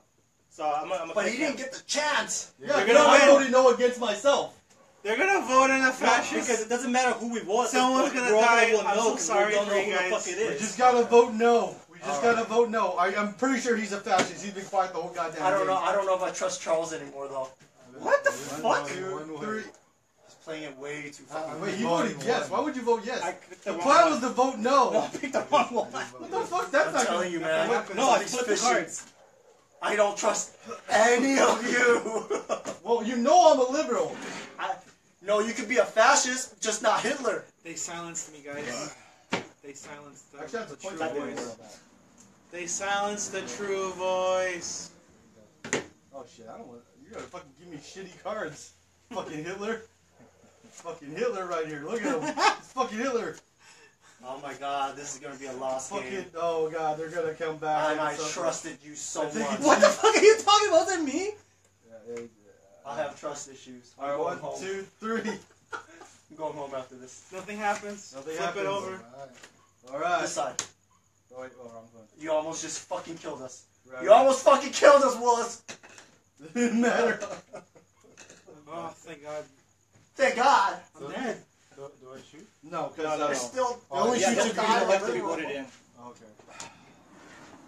So I'm, gonna- I'm. gonna But pick he didn't him. get the chance. Yeah, You're gonna I win. voted no against myself. They're gonna vote in a No, fascist. because it doesn't matter who we vote. Someone's We're gonna all die. vote I'm no, so 'cause sorry we don't know you who the guys. fuck it We just gotta vote no. We just All gotta vote no. I, I'm pretty sure he's a fascist. He's been quiet the whole goddamn I don't game. know. I don't know if I trust Charles anymore though. What the One, fuck? two, three. Playing it way too Uh. Wait, you voted yes. Why would you vote yes? I clicked the the plan wrong was to vote No, no. I picked the wrong one. What the fuck? That's I'm not telling you, man. happens. No, I He's flipped the cards. I don't trust any of you. [laughs] Well, you know I'm a liberal. I, no, you could be a fascist, just not Hitler. They silenced me, guys. They silenced the, Actually, I the true voice. They silenced the true voice. Oh shit! I don't want. You gotta fucking give me shitty cards. fucking Hitler. Fucking Hitler right here. Look at him. [laughs] It's fucking Hitler. Oh my God, this is gonna be a lost Fucking. game. Oh god, they're gonna come back. And I something. trusted you so much. it's- What the fuck are you talking about? Was it me? Yeah, yeah, yeah. I have trust issues. I'm All right, going one, home. two, three. [laughs] I'm going home after this. Nothing happens. Nothing Flip happens. it over. Alright. All right. This side. Oh wait, oh wrong one. You almost just fucking killed us. Right. You almost fucking killed us, Willis. [laughs] Didn't matter. Oh, thank God. Thank God. I'm So- dead. Do, do I shoot? No, because No, no, uh, It's still. They only yeah, shoot that's you the if you left have to be voted in. Okay.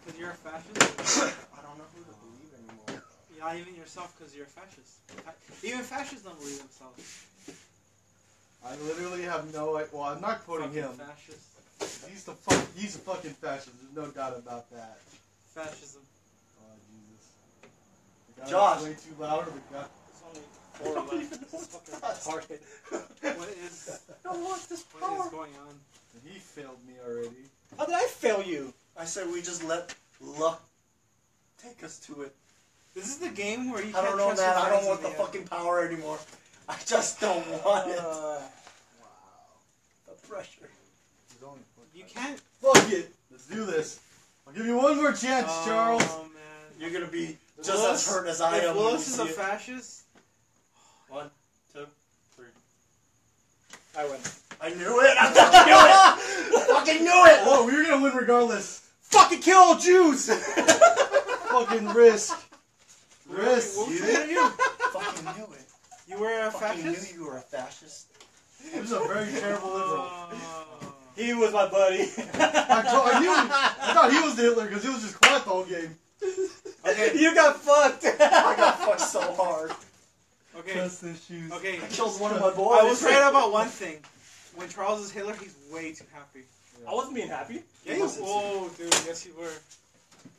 Because you're a fascist? I don't know who to believe anymore. Yeah, not even yourself because you're a fascist. Even fascists don't believe themselves. I literally have no. i- Well, I'm not quoting Fucking him. Fascist. He's the fuck. He's a fucking fascist. There's no doubt about that. Fascism. Oh Jesus. The guy Josh. Way too loud. or The guy. It's only four left. [laughs] This is fucking retarded. [laughs] What is I want this what is power. going on? He failed me already. How did I fail you? I said we just let luck take us to it. This is the game where you I can't don't know trust that. I don't want the the fucking power anymore. [laughs] I just don't want it. Uh, The pressure. There's only four You cards. can't. Fuck it. Let's do this. I'll give you one more chance, oh, Charles. man. You're gonna be just Willis- as hurt as I if am. when Willis you is a it. fascist, One, two, three. I win. I knew it. I fucking knew it. [laughs] fucking knew it. Oh, we were gonna win regardless. Fucking kill all Jews! [laughs] fucking risk. Risk. What was You you fucking knew it. You were a Fucking knew fascist. you were a fascist. This is a very terrible liberal. Oh. He was my buddy. [laughs] I, told, I knew. I thought he was the Hitler because he was just quiet the whole game. Okay. you got fucked. I got fucked so hard. Okay. Trust issues. Okay. I killed one of my boys. [laughs] I was right about one thing. When Charles is Hitler, he's way too happy. I wasn't being happy. Yeah, you, whoa, dude. Yes, you were.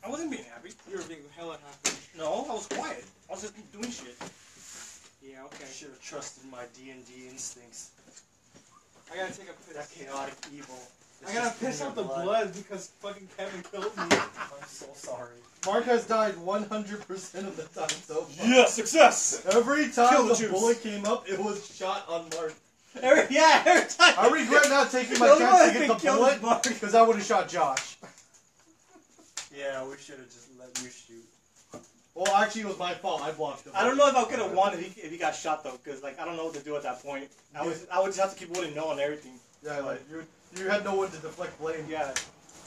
I wasn't being happy. You were being hella happy. No, I was quiet. I was just doing shit. Yeah. Okay. I should have trusted my D and D instincts. I gotta take a piss. That chaotic evil. Is I gotta just piss out the blood. because fucking Kevin killed me. I'm so sorry. Mark has died 100% of the time so far. Yeah, success. Every time Kill the the, Jews. bullet came up, it was shot on Mark. Every, yeah, every time. I regret not taking my [laughs] Those chance to ones get the killed bullet Mark. because I would have shot Josh. Yeah, we should have just let you shoot. Well, actually, it was my fault. I blocked him. I don't know if I could have won if he, if he got shot though, because like I don't know what to do at that point. I was I would just have to keep voting no on everything. Yeah, like you, you had no one to deflect blame. Yeah,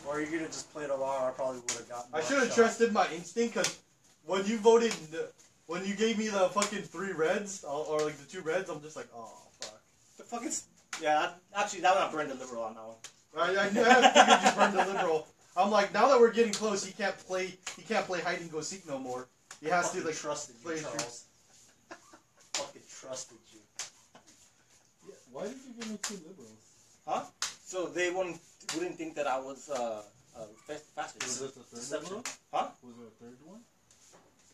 Or you could have just played along. I probably would have gotten. I should have trusted my instinct because when you voted, when you gave me the fucking three reds or, or like the two reds, I'm just like, oh fuck. the fucking yeah. Actually, that one I burned the liberal on that one. I, I, knew- I figured you burned the liberal. I'm like, now that we're getting close, he can't play. He can't play hide and go seek no more. He has to like. trusted you, play- Charles. fucking trusted you. Yeah, why did you give me two liberals? So they wouldn't wouldn't think that I was uh, uh fa- Was it the third Deception. liberal? Huh? Was there a third one?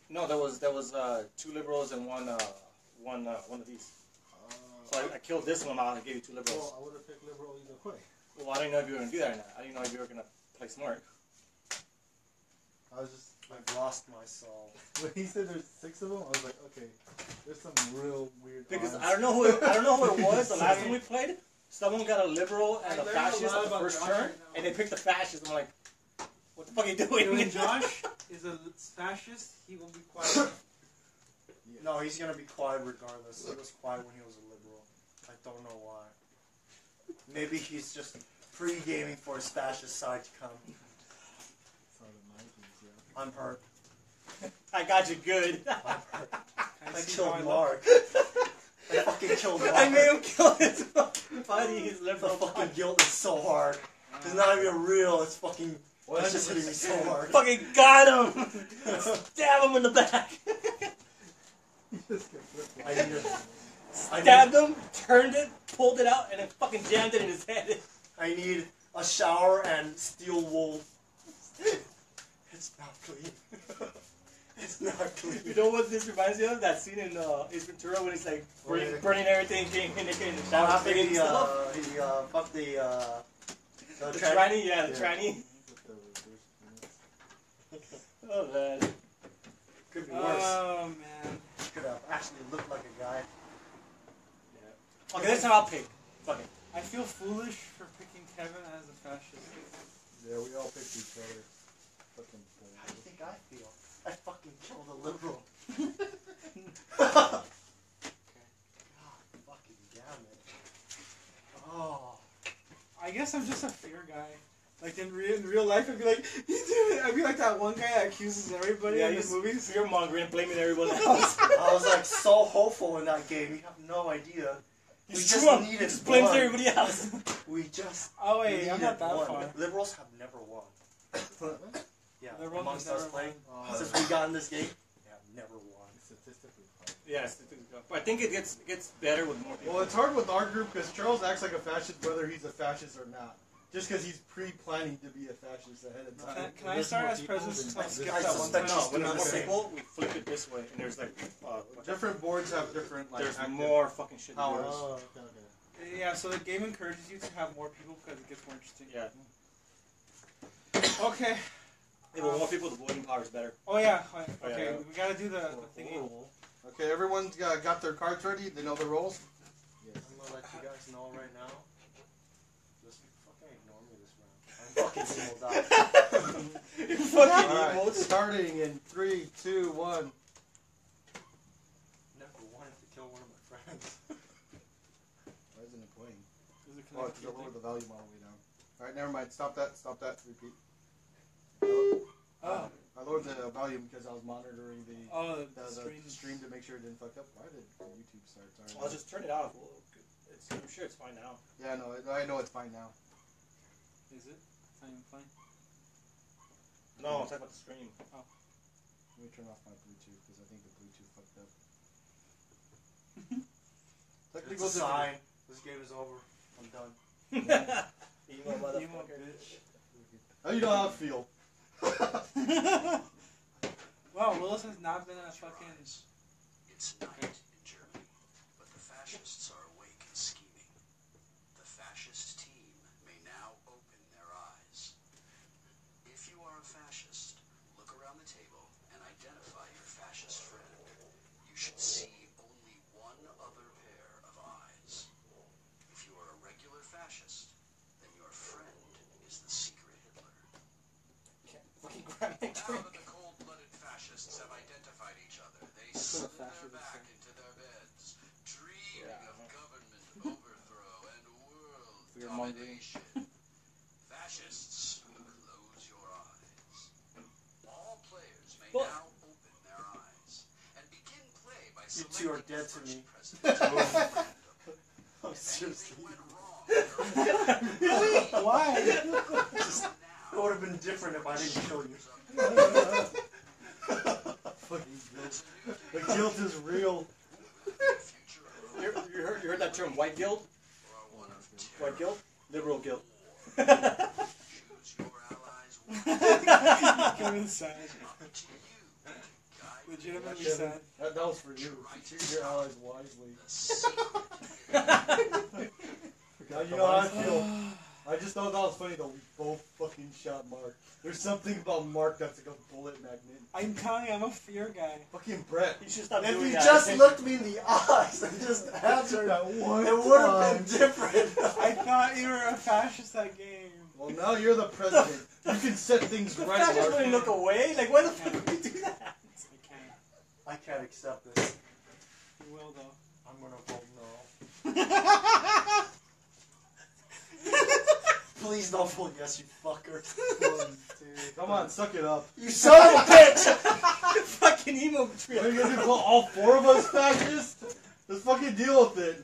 No, there was there was uh, two liberals and one uh, one uh, one of these. So I, I killed this one. I gave you two liberals. well, I would have picked liberal either way. Well, I didn't know if you were gonna do that or not. I didn't know if you were gonna play smart. I was just I've lost my soul. [laughs] when he said there's six of them, I was like, okay, there's some real weird. Because odds. I don't know who it, I don't know who it [laughs] was the last time we played. Someone got a liberal and I a a fascist lot on the first Josh turn, right and they picked the fascist. I'm like, what the fuck are you doing? When [laughs] Josh is a fascist, he will be quiet. No, he's gonna be quiet regardless. He was quiet when he was a liberal. I don't know why. Maybe he's just pre-gaming for his fascist side to come. Saw the 90s, yeah. I'm hurt. I got you good. I'm hurt. I I see how killed. Mark. [laughs] I fucking killed Mark. I made him kill his fucking buddy. His The liberal fucking buddy. guilt is so hard. It's not even real. It's fucking. Well, it's just hitting me so hard. [laughs] Fucking got him. Stab him in the back. He just kept flip I need to stabbed him, turned it, pulled it out, and then fucking jammed it in his head. I need a shower and steel wool. It's not clean. [laughs] it's not clean. You know what this reminds me of? That scene in uh, Ace Ventura when he's like Oh, yeah. burning, burning everything, getting naked in the shower, after singing he, stuff. uh, he uh, fucked the, uh, the, The tra- tranny, yeah, the yeah. tranny. [laughs] Oh man. Could be worse. Oh man. Could have actually looked like a guy. Okay, this time I'll pick. Fuck it. I feel foolish for picking Kevin as a fascist. Yeah, we all picked each other. Fucking How do you think I feel? I fucking killed a liberal. [laughs] God fucking damn it. Oh. I guess I'm just a fear guy. Like in real, in real life, I'd be like, he did it. I'd be like that one guy that accuses everybody Yeah, in the he's movies. fear mongering and blaming everyone [laughs] else. I was like so hopeful in that game. You have no idea. We He's just drunk. needed Just blames one. everybody else. We just Oh wait, needed I'm not that one. far. Liberals have never won. Yeah, Liberals amongst have us playing Oh, since we got in this game, they have never won. statistically probably. yes, but I think it gets gets better with more people. Well, it's hard with our group because Charles acts like a fascist whether he's a fascist or not. Just because he's pre-planning to be a fascist ahead of time. can I start as president? than- I'll skip I that one suspect no, just when do there's more people, we flip it this way, and there's like uh, Different boards have different like. there's more fucking shit. to do. powers. Oh, okay, okay. Yeah, so the game encourages you to have more people because it gets more interesting. Yeah, Okay. Yeah but more um, people, the voting power is better. Oh yeah. Oh, yeah, oh, Okay, we gotta do the, the thingy. Okay, everyone's got, got their cards ready. They know the roles. Yes. I'm gonna let you guys know right now. Just fucking ignore me this round. I'm [laughs] fucking emo out. you fucking All right, evil. starting in three, two, one. Never wanted to kill one of my friends. Why isn't it playing? Is it Oh, connected it's to your over thing? the volume all the way down. All right, never mind. Stop that. Stop that. Repeat. Oh, I lowered the volume because I was monitoring the, oh, the, the the stream to make sure it didn't fuck up. Why did YouTube start? Sorry. I'll just turn it off. Well, it's, I'm sure it's fine now. Yeah, no, I know it's fine now. Is it? It's not even fine. No, I'm talking about the stream. Oh. Let me turn off my Bluetooth because I think the Bluetooth fucked up. [laughs] It's a sign. This game is over. I'm done. [laughs] [laughs] Emo Emo motherfucker. bitch. How you know how I feel? [laughs] Wow, Willis has not been a fucking. It's night in Germany, but the fascists are awake and scheming. The fascist team may now open their eyes. If you are a fascist, look around the table and identify your fascist friend. You should see only one other pair of eyes. If you are a regular fascist, then your friend is the secret Hitler. Fucking grab my Now drink. that the cold-blooded fascists have identified each other, they slither back is into their beds, dreaming Yeah. of uh-huh. government [laughs] overthrow and world Fear mongering. domination. [laughs] Fascists, close your eyes. All players may But- now open their eyes and begin play by You selecting two are the dead to me. president. Oh, [laughs] If seriously. went wrong, Really? Why? Just, it would have been different if I didn't kill you. Fucking guilt. The guilt is real. future of You, you, heard, you heard that term, white guilt? or one of White guilt? Liberal guilt. choose your sad. up to you to guide Legitimately Kevin, sad. That, that was for you. Choose your allies wisely. [laughs] Now you know how I feel. [laughs] I just thought that was funny though. We both fucking shot Mark. There's something about Mark that's like a bullet magnet. I'm telling you, I'm a fear guy. Fucking Brett. You should stop If doing you that. just looked me in the [laughs] eyes and just answered, That one it would have been different. [laughs] I thought you were a fascist that game. Well, now you're the president. You can set things The right, fascists Mark. wouldn't look away. Like, why the fuck would we do that? I can't. I can't accept this. You will though. I'm gonna vote no. [laughs] Please don't vote yes, you fucker. [laughs] Come on, suck it up. You son of a bitch! [laughs] fucking emo are you gonna? Call all four of us fascists? Let's fucking deal with it.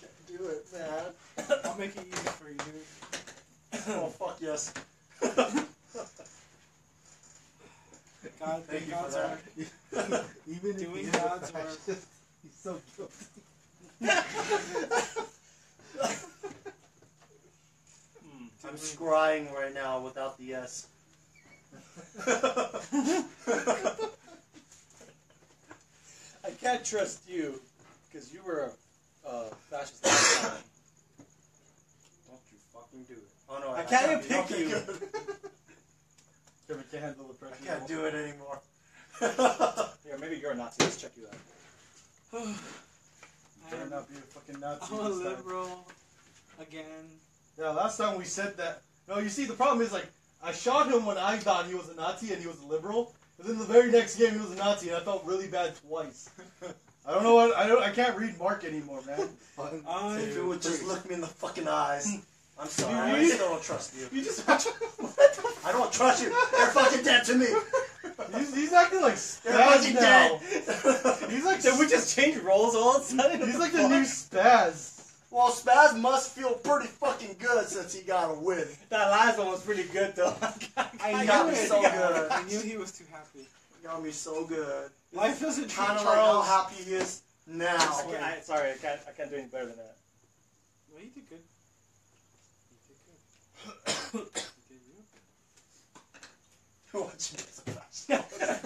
Can't Do it, man. [coughs] I'll make it easy for you, dude. Oh, fuck yes. [laughs] God, Thank you for that. Even Doing God's work. he's so guilty. I'm scrying right now without the S. [laughs] I can't trust you because you were a uh, fascist last time. Don't you fucking do it. Oh no, I can't even be- pick okay, you. good. [laughs] Kevin can't handle the pressure. I can't do it anymore. [laughs] Yeah, maybe you're a Nazi. Let's check you out. [sighs] you better not be a fucking Nazi. I'm a this time. liberal again. Yeah, last time we said that. No, you see, the problem is like I shot him when I thought he was a Nazi and he was a liberal, and then the very next game he was a Nazi, and I felt really bad twice. [laughs] I don't know what I don't. I can't read Mark anymore, man. [laughs] One, I- if two, you would just look me in the fucking eyes. Hmm. I'm sorry. You I still don't trust you. [laughs] You just I don't trust you. You're fucking dead to me. he's, he's acting like You're fucking now. dead. He's like Did we just change roles all of a sudden? he's like the new Spaz. Well, Spaz must feel pretty fucking good since he got a win. That last one was pretty good though. [laughs] I got knew me it. so good. I knew he was too happy. Got me so good. Life doesn't treat Kind of like how happy he is now. I can't, I, sorry, I can't. I can't do any better than that. Well, you did good. You did good. You did [laughs] [laughs] you. Watching this flash.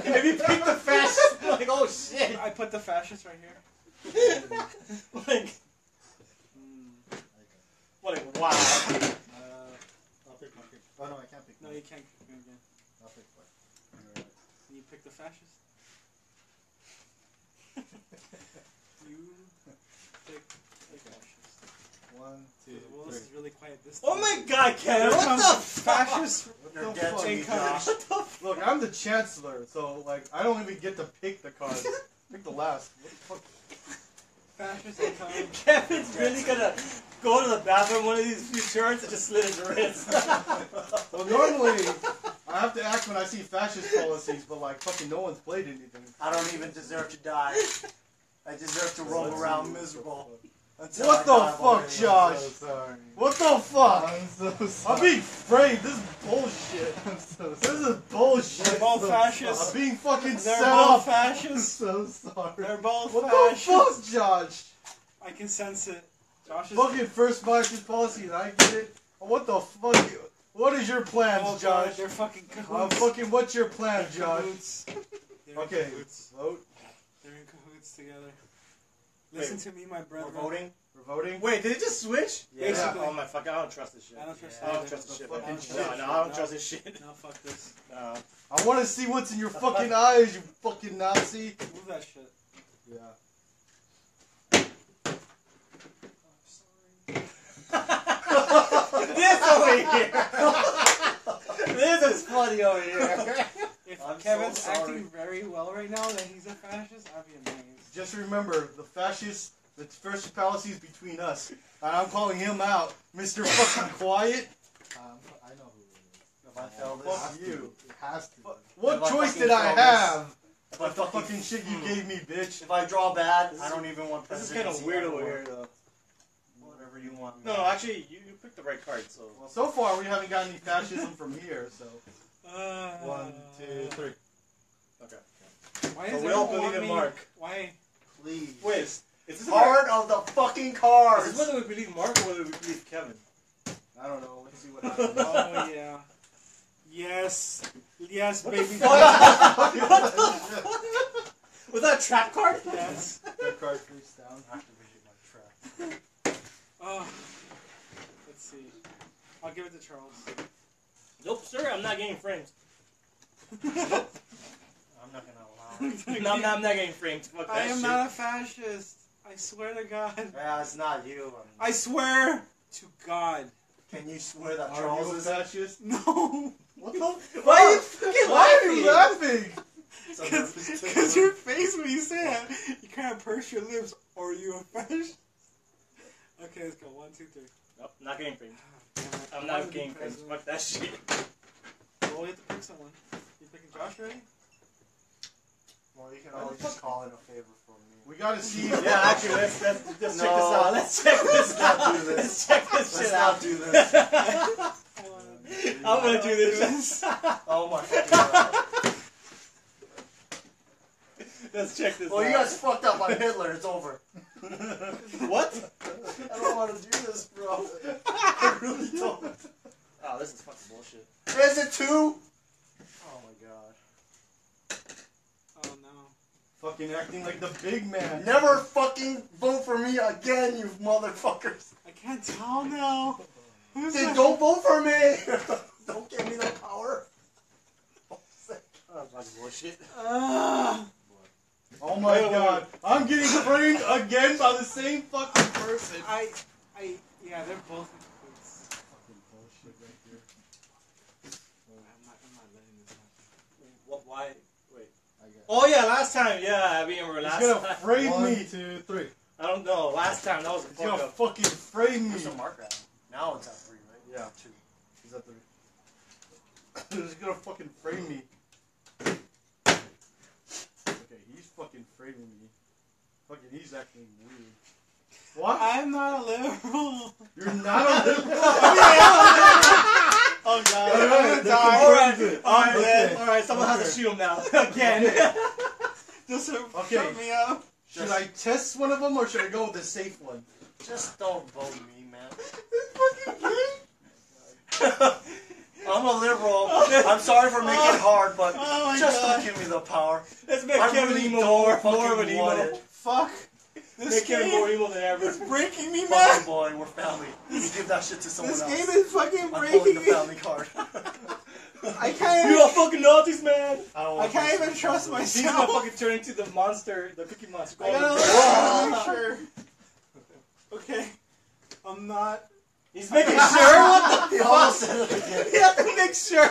if you pick the fascist, like, oh shit. I put the fascist right here. like. Like, wow. Uh, I'll pick my pick. Oh no, I can't pick. No, mine. you can't pick me again. I'll pick one. Alright. You pick the fascist. [laughs] you pick the fascist. One, two, Well, this three. is really quiet this time. Oh my god, Ken, Here what the fuck? fascist. You're What the dead fuck? to me, Incoming. Josh. What the fuck? Look, I'm the chancellor, so like I don't even get to pick the cards. [laughs] pick the last. What the fuck? Fascist incoming. [laughs] Kevin's really gonna go to the bathroom one of these few turns and just slit his wrist. [laughs] Well, normally I have to act when I see fascist policies, but like fucking no one's played anything. I don't even deserve to die. I deserve to roll around miserable. Until What I the fuck, already. Josh? I'm so sorry. What the fuck? I'm so sorry. I'm being framed. This is bullshit. I'm so sorry. This is bullshit. They're both so fascists. I'm being fucking They're set both up. [laughs] I'm so sorry. They're both What the fuck, Josh? I can sense it. Josh is. Fucking first fascist policy, and I get it. What the fuck? What is your plans, Oh, God, Josh? they're fucking I'm cahoots. Uh, fucking. What's your plan, They're Josh? They're Okay, vote. They're in cahoots together. Listen to me, my brother. We're voting? We're voting. Wait, did it just switch? Yeah. Basically. Oh my fuck! I don't trust this shit. I don't trust I don't trust this shit. Fucking No, shit. no, no, I don't No. trust this shit. No, fuck this. No. I want to see what's in your fucking eyes, you fucking Nazi. Move that shit. Yeah. [laughs] this over here. this is funny over here. [laughs] If I'm Kevin's sorry. acting very well right now, that he's a fascist, I'd be amazed. Just remember, the fascists, the first policy is between us. And I'm calling him out, Mr. Fucking [laughs] Quiet. Um, I know who it If I fail this, Fuck you. to. It has to. be. What If choice fucking did I fail this- have? if I With the fucking, fucking shit you gave me, bitch. if I draw bad, This I don't even want This is kind of weird over here, though. Whatever you want. No, no, actually, you, you picked the right card, so. Well, so far we haven't got any fascism from here, so. Uh, One, two, three. Why But does we all everyone believe want in? Mark. Why? Please. Wait, is this Card of the fucking Is cards. this whether we believe Mark or whether we believe Kevin? I don't know. Let's see what [laughs] happens. Oh yeah. Yes. Yes, What baby. the fuck? [laughs] what the fuck? [laughs] Was that a trap card? Yes. that card face down. Activated my trap. Oh. Let's see. I'll give it to Charles. Nope, sir, I'm not getting framed. I'm not gonna allow it. [laughs] No, I'm not, I'm not getting framed. Fuck that I am shit. not a fascist. I swear to God. [laughs] Yeah, it's not you. I'm- I swear to God. Can you swear that Are Charles you a is? fascist? No. [laughs] What the Why are you fucking Why are you laughing? laughing? Because your face when you say it, you kind of purse your lips. Or are you a fascist? Okay, let's go. One, two, three. Nope, not getting framed. Ah, damn. I'm not wanted to be getting framed. president. Fuck that shit. Well, we have to pick someone. You picking Josh already? Well, you can always just call in a favor for me. We gotta see. Yeah, actually, let's, let's, let's check this out. Let's check this Let's not out. do this. Let's check this Let's shit not out. do this. I wanna- I'm gonna do this. [laughs] Oh my [laughs] god. Let's check this Well, out. you guys fucked up on Hitler. It's over. [laughs] what? I don't want to do this, bro. I really don't. Oh, this is fucking bullshit. Is it two? Oh my god. Oh no. Fucking acting like the big man. Never fucking vote for me again, you motherfuckers. I can't tell now. Who's Then that? don't vote for me. [laughs] don't give me the power. Oh, fucking bullshit. Ah. Oh my Wait, wait, god. I'm getting framed again by the same fucking person. I, I, yeah, they're both in. Fucking bullshit right here. I'm not, I'm not letting this happen. What? Why? Wait. I guess. Oh yeah, last time. Yeah, I remember last He's gonna time. frame One, me. two, three. I don't know. Last time that was a He's fuck gonna up. fucking frame me. There's a mark at Now it's at three, right? Yeah. Two. He's at three. [laughs] He's gonna fucking frame me. Okay, he's fucking framing me. Fucking, he's acting weird. What? I'm not a liberal. You're not a liberal. [laughs] [laughs] Oh god. Alright, I'm gonna die. Alright, I'm okay. dead. All right, someone has to shoot him now [laughs] again. [laughs] Just to Okay. shut me up. Should I test one of them or should I go with the safe one? Just don't vote me, man. [laughs] I'm a liberal. I'm sorry for making it hard, but Oh, oh just God. don't give me the power. Let's make I Kevin really more, fucking more of an emo. Fuck. This Make Kevin game more emo than ever. is breaking me, man. Fucking boy, we're family. You give that shit to someone This else. game is fucking I'm pulling breaking the me. family card. [laughs] I can't. You all fucking Nazis, man. I, don't I can't even to trust happen. He's gonna fucking turn into the monster, the cookie monster. I gotta make sure. Okay. I'm not. He's making [laughs] sure. What He almost said it again. the? You to make sure.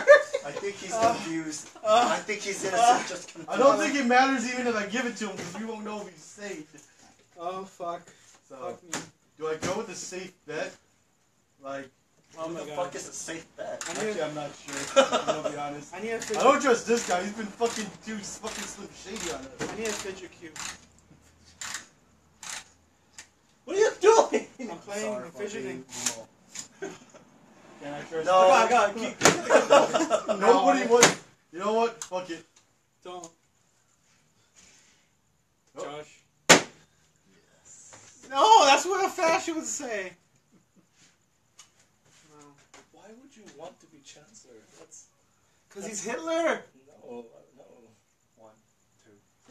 I think he's confused. Uh, I think he's innocent, just confused. I don't think it matters even if I give it to him because we won't know if he's safe. Oh fuck. So, Fuck me. do I go with the safe bet? Like, Oh Who the god. fuck is a safe bet? I Actually I'm not sure. I'm gonna be honest. I need a I fidget. don't trust this guy. He's been fucking too fucking slim shady on us. I need a fidget cube. What are you doing? I'm playing. Sorry I'm for fidgeting. Can I trust? No. Come on, come on, keep. [laughs] Nobody was. You know what? Fuck it. Don't. Oh. Josh. No, that's what a fashion would say. No. Why would you want to be chancellor? That's Cause he's Hitler. no, no, One,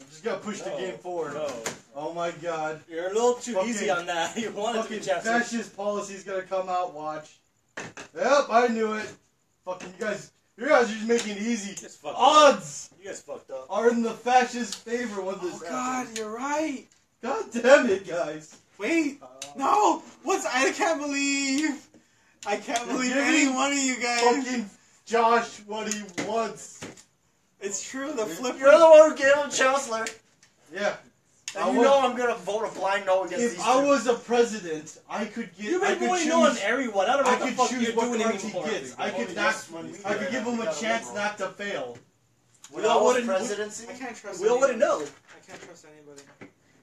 I'm just gonna push the game forward. no. Oh my god. You're a little too Fucking- easy on that. [laughs] You wanted to be Fucking chancellor. fascist policy's gonna come out. Watch. Yep, I knew it. Fucking you guys. You guys are just making it easy. You guys up. Odds You guys fucked up. are in the fascist favor when this Oh god, happens. you're right. God damn it, guys. Wait, no. What's? I can't believe. I can't believe any one of you guys. Fucking Josh, what he wants. It's true. The flipper. You're the one who gave him chancellor. Yeah. And I you was- know I'm gonna vote a blind no against If these I was a president, I could get. You've I been could voting no on everyone. I don't know I what the could fuck choose you're what doing cards anymore. gets. I could Voting not. yes when we I could give him a chance liberal. not to fail. When We all wouldn't- presidency. I can't trust. We all wouldn't know. I can't trust anybody.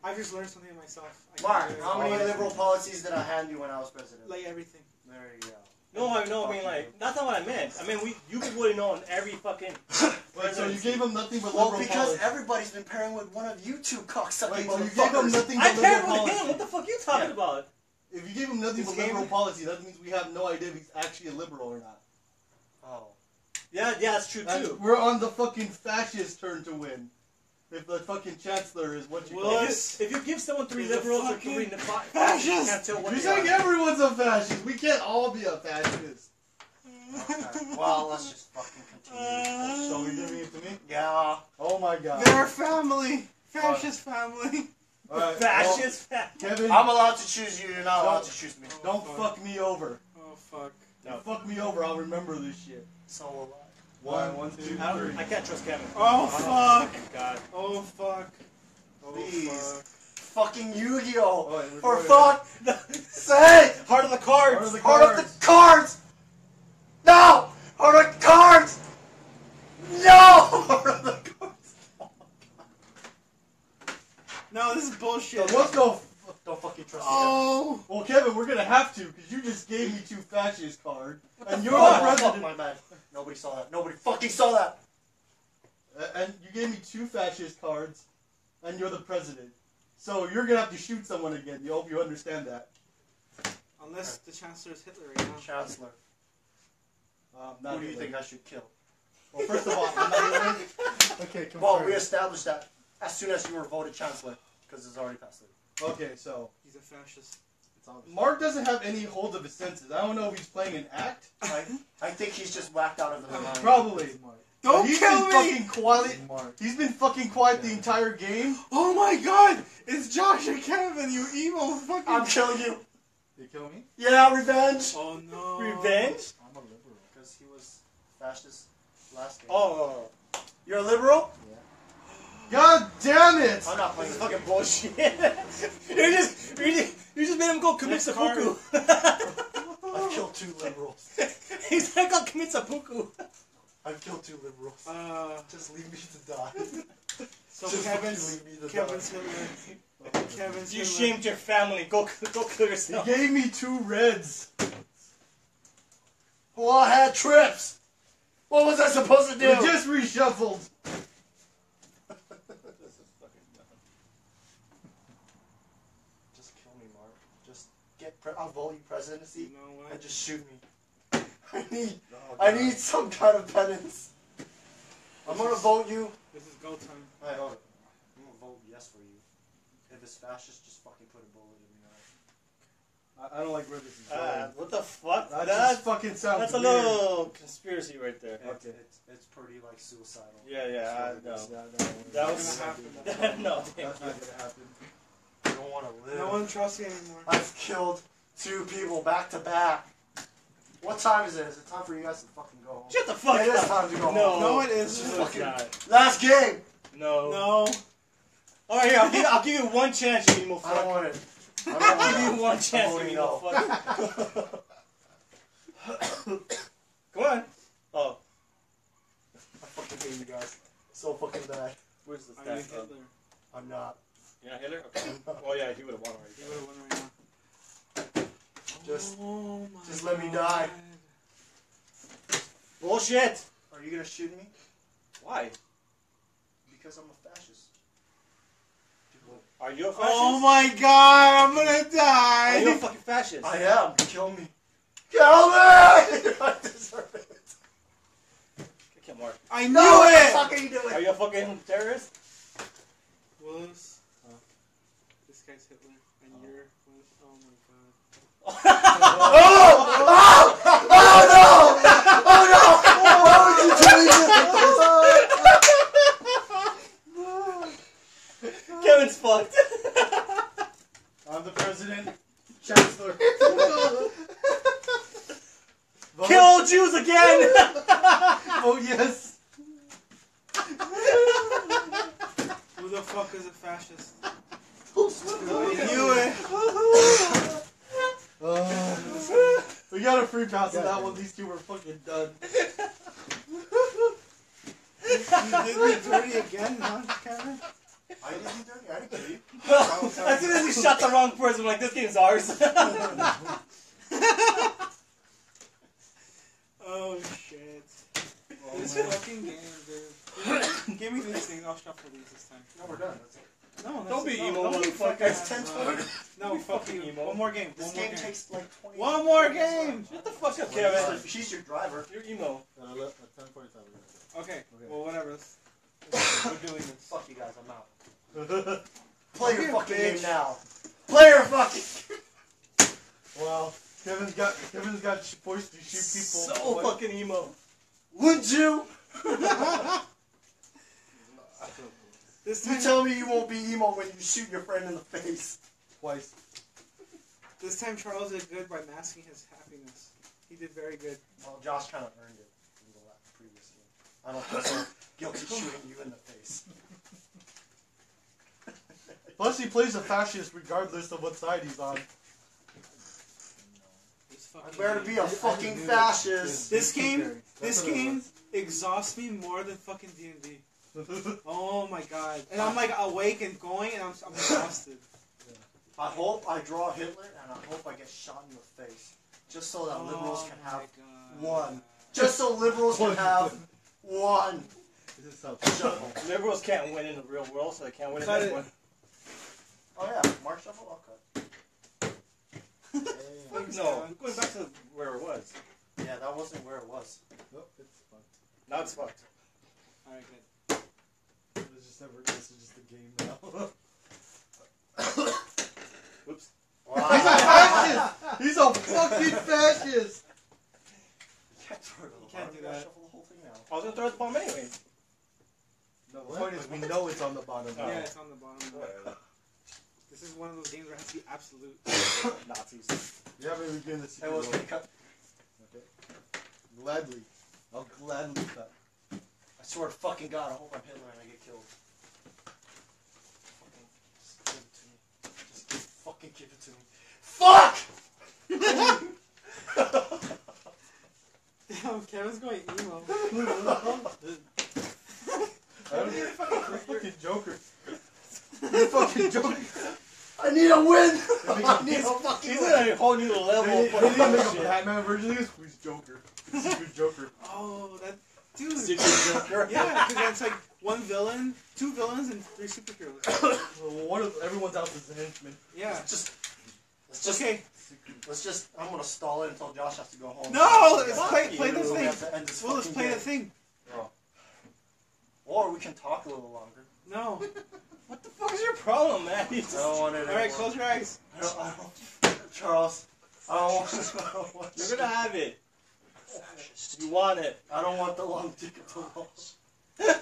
I've just learned something myself. I Mark, how many liberal policies did I hand you when I was president? Like everything. there you go. No, I no, I mean like that's not what I meant. I mean we you've been voting no on every fucking. [coughs] Wait, so you gave him nothing but liberal policies. Well, liberal because policy. everybody's been pairing with one of you two cocksucking Wait, so you gave him motherfuckers. nothing I but paired liberal with him. policy. What the fuck are you talking Yeah. about? If you gave him nothing This but liberal policy, that means we have no idea if he's actually a liberal or not. Oh. Yeah, yeah, that's true That's- too. we're on the fucking fascist turn to win. If the fucking chancellor is what you Well, call If it's- you, if you give someone three He's a liberals or fucking three Nefi- [laughs] fascist. you can't tell what You're they are. saying everyone's a fascist. We can't all be a fascist. Okay. Well, let's just fucking continue. So you're giving it to me? Yeah. Oh my god. They're family. Fascist family. All right, Fascist. well, Kevin, I'm allowed to choose you. You're not allowed to choose me. don't fuck me over. Oh fuck. If you fuck me over, I'll remember this shit. So will One, one, two, I, three. I can't trust Kevin. Oh, oh fuck. God. Oh fuck. Oh Please. fuck. Fucking Yu-Gi-Oh! Oh, and For fuck sake! Heart of the cards. Heart of the Heart of cards. the cards! No! Heart of the cards! No! [laughs] Heart of the cards! No, this is bullshit. So let's go. Don't fucking trust me. Oh. Well, Kevin, we're gonna have to because you just gave me two fascist cards, and you're oh, the fuck, president. my bad. Nobody saw that. Nobody fucking saw that. Uh, and you gave me two fascist cards, and you're the president. So you're gonna have to shoot someone again. You hope you understand that. Unless the Chancellor is Hitler right now. Chancellor, Um, not who do you Hitler. think I should kill? Well, first of all, I'm not Hitler. [laughs] Okay, come Well, on. we established that as soon as you were voted chancellor, because it's already passed. through. Okay, so He's a fascist. It's obvious. Mark doesn't have any hold of his senses. I don't know if he's playing an act. I, I think he's just whacked out of the mind. Probably. It's Mark. Don't he's kill been me! fucking quiet. It's Mark. He's been fucking quiet the entire game. Oh my god! It's Josh and Kevin, you emo fucking. I'm killing you. You kill me? Yeah, revenge. oh no. Revenge? I'm a liberal. Because he was fascist last game. Oh, You're a liberal? God damn it! I'm not playing this fucking bullshit. [laughs] you just, you just, you just made him go commit Next card. seppuku. [laughs] I've killed two liberals. [laughs] He's like, go commit seppuku. I've killed two liberals. Uh, Just leave me to die. so Just Kevin's fucking leave me to Kevin's Hitler. Kevin's You Hitler. shamed your family. Go, go kill He gave me two reds. Well, I had trips. What was I supposed to do? We just reshuffled. This is fucking dumb. Just kill me, Mark. Just get. Pre- I'll vote you presidency You know what? and just shoot me. [laughs] I need. I need some kind of penance. I'm gonna vote you. This is go time. Hey, hold it. I'm gonna vote yes for you. If it's fascist, just fucking put a bullet in me. alright? I, I don't like where this is going. Uh, what the fuck? that That's, just fucking sounds that's a weird. little conspiracy right there. It's, it's, it's pretty like suicidal. Yeah, yeah, I know. Yeah, no, That Not was- gonna happen. [laughs] no, That's not gonna happen. I don't want to live. No one trusts you anymore. I've killed two people back to back. What time is it? Is it time for you guys to fucking go home? Shut the fuck It is up. time to go No. home. No, it This isn't. is No, fucking it's last game. No. No. All right, here, I'll give, I'll give you one chance, you emo I don't fuck. want it. I don't I'll want give you one chance, you no. fuck. [coughs] Come on. Oh, I fucking hate you guys so fucking bad. where's the I mean stack? Hitler. I'm not. You're not Hitler? [laughs] Okay. Oh yeah, he would have won He would have won right now. Just, Oh just let me die. Bullshit. Are you gonna shoot me? Why? Because I'm a fascist. Are you a fascist? Oh my god, I'm gonna die! Are you a fucking fascist? I am. Kill me. Kill me! [laughs] I deserve it. Kill Mark. I knew No, what the it! fuck are you doing? Are you a fucking terrorist? Willis. This guy's Hitler. And you're Willis. Oh my god. Oh! Oh! Oh no! Oh no! Why would you do this? Kevin's fucked. I'm the president, chancellor. Vote- Kill Jews again. Oh yes. Who the fuck is a fascist? I free pass on that one. These two were fucking done. [laughs] You did me dirty again, huh, Kevin? I didn't do dirty. I didn't kill [laughs] you. as soon as he shot the wrong person, I'm like, this game's ours. [laughs] Oh shit. Oh, this fucking game, dude. Give me these things, I'll shuffle these this time. No, we're done. That's it. No, that's Don't be no, emo, don't be motherfucker. fucking It's 10 20. No, fuck fucking you. emo. One more game. This One more game game. takes like 20 One more game! Shut the fuck up, Kevin. Kevin. She's your driver. You're emo. At 11 at 10:45. Okay, Okay. well, whatever. Let's, let's- we're [laughs] doing this. Fuck you guys. I'm out. [laughs] Play your fucking bitch. game now. Play your fucking. [laughs] Wow. Kevin's got Kevin's got sh- forced to shoot people. So What- fucking emo. Would you? This You tell me you won't be emo when you shoot your friend in the face. twice. This time Charles did good by masking his happiness. He did very good. Well, Josh kind of earned it from the last previous game. I don't feel so guilty shooting you in the face. [laughs] Plus, he plays a fascist regardless of what side he's on. I fucking better game. be a fucking fascist. This game, this game exhausts me more than fucking D and D. [laughs] Oh my god! And I'm ah. like awake and going, and I'm, I'm exhausted. I hope I draw Hitler and I hope I get shot in the face. Just so that liberals Oh can have oh God. one. Just so liberals can have one. This is how. Shuffle. Liberals can't win in the real world, so they can't win in this it. one. Oh yeah, Mark Shuffle. I'll cut. Thanks, No, Kevin. we're going back to where it was. Yeah, that wasn't where it was. Nope, it's fucked. Now it's fucked. Alright, good. It's just. This is just a game now. [coughs] [coughs] [coughs] Oops. Wow. He's a fascist! He's a fucking fascist. You can't throw it You can't do that. Shuffle the whole thing now. I was gonna throw the bomb anyway. No, the point is we know it's on the bottom. Oh. Yeah, it's on the bottom. This is one of those games where it has to be absolute. [coughs] Nazis. You haven't even given the Hey, secret. what's roll. gonna cut? Gladly. I'll gladly cut. I swear to fucking God, I hope I'm Hitler and I get killed. Fucking just give it to me. Just give, fucking give it to me. Fuck! [laughs] Damn, Kevin's going emo. [laughs] I don't get fucking, [laughs] fucking Joker. You fucking Joker. I need a win! I need a fucking He's win! at a whole new level. They, of they didn't fucking make a. Batman version of this. Who's Joker? Who's Joker? Oh, that dude. Secret Joker. Yeah, because that's like one villain, two villains, and three superheroes. [coughs] Well, one of everyone's else is a henchman. Yeah. Just, let's just, Okay. let's just, I'm gonna stall it until Josh has to go home. No, let's Fuck play, play this thing. have to end this Well, let's play game. the thing. Or we can talk a little longer. No. [laughs] What the fuck is your problem, man? You I don't want it All right, close your eyes. I don't, I don't, Charles, I don't want, I don't want, You're gonna have it. You want it. I don't want the long dick of the wall. You are a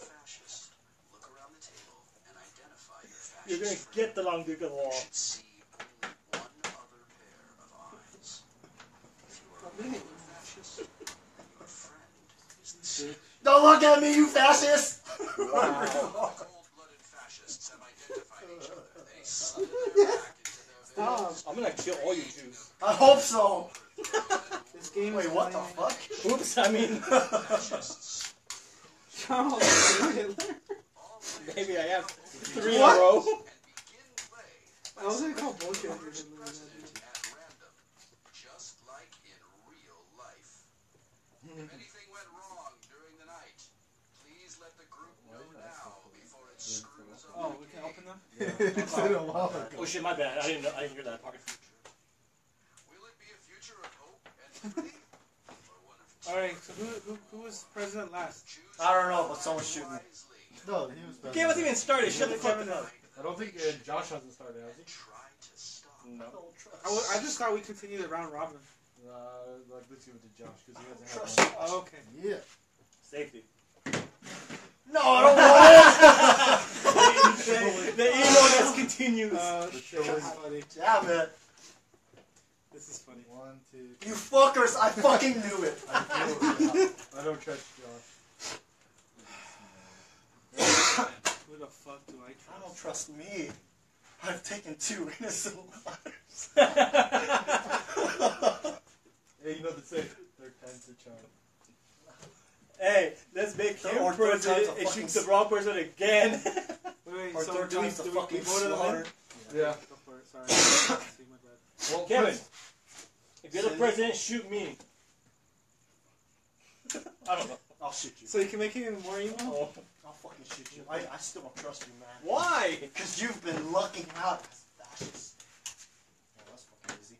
fascist, look around the table and identify your fascist You're gonna get the long dick of the You wall. should see only one other pair of eyes. If you are a real fascist, then your friend is the same. Don't look at me, you fascist! Cold-blooded fascists have identified each other. They summon their back into their Stop. I'm gonna kill all you Jews. I hope so. This game Wait, what the fuck? Oops, I mean, Fascists. Charles, Hitler. maybe I have three in a row. And begin play I was gonna call bullshit if you're First Hitler. president at random, just like in real life. If anything went wrong during the night, please let the group know now before it screws up. Oh, we can open them? [laughs] it's been a while ago. Oh shit, my bad. I didn't know. I didn't hear that part. Will it be a future of hope and liberty? or one of Alright, so who, who, who was president last? I don't know, but someone's shooting No, he was The better. game hasn't even started. Shut the fuck up. I don't think uh, Josh hasn't started, has he? Try to stop. No. Don't. I, I just thought we continued the round robin. Uh, like, let's give it to Josh because he hasn't had Trust. one. Oh, okay. Yeah. Safety. No, I don't want it. [laughs] the emo that's continues. Uh, The show this is is funny. Damn it. This is funny. one, two, You fuckers, I fucking knew it. [laughs] I feel- I don't trust Josh. Who the fuck do I trust? I don't trust? trust me. I've taken two innocent lives. [laughs] Hey, you know the saying, third time's the charm. [laughs] hey, let's make The him or third president time's a and fucking shoot the wrong person again. Wait, [laughs] wait, Or so third do we, time's the do we, fucking we voted him in? slaughter. Yeah. Go for it, sorry. See, my bad. Well, Kevin, if you're the president, shoot me. [laughs] I don't know. I'll shoot you. So you can make him even more emo? Oh. I'll fucking shoot you. I, I still don't trust you, man. Why? Because you've been lucking out as fascists. Oh, that's fucking easy.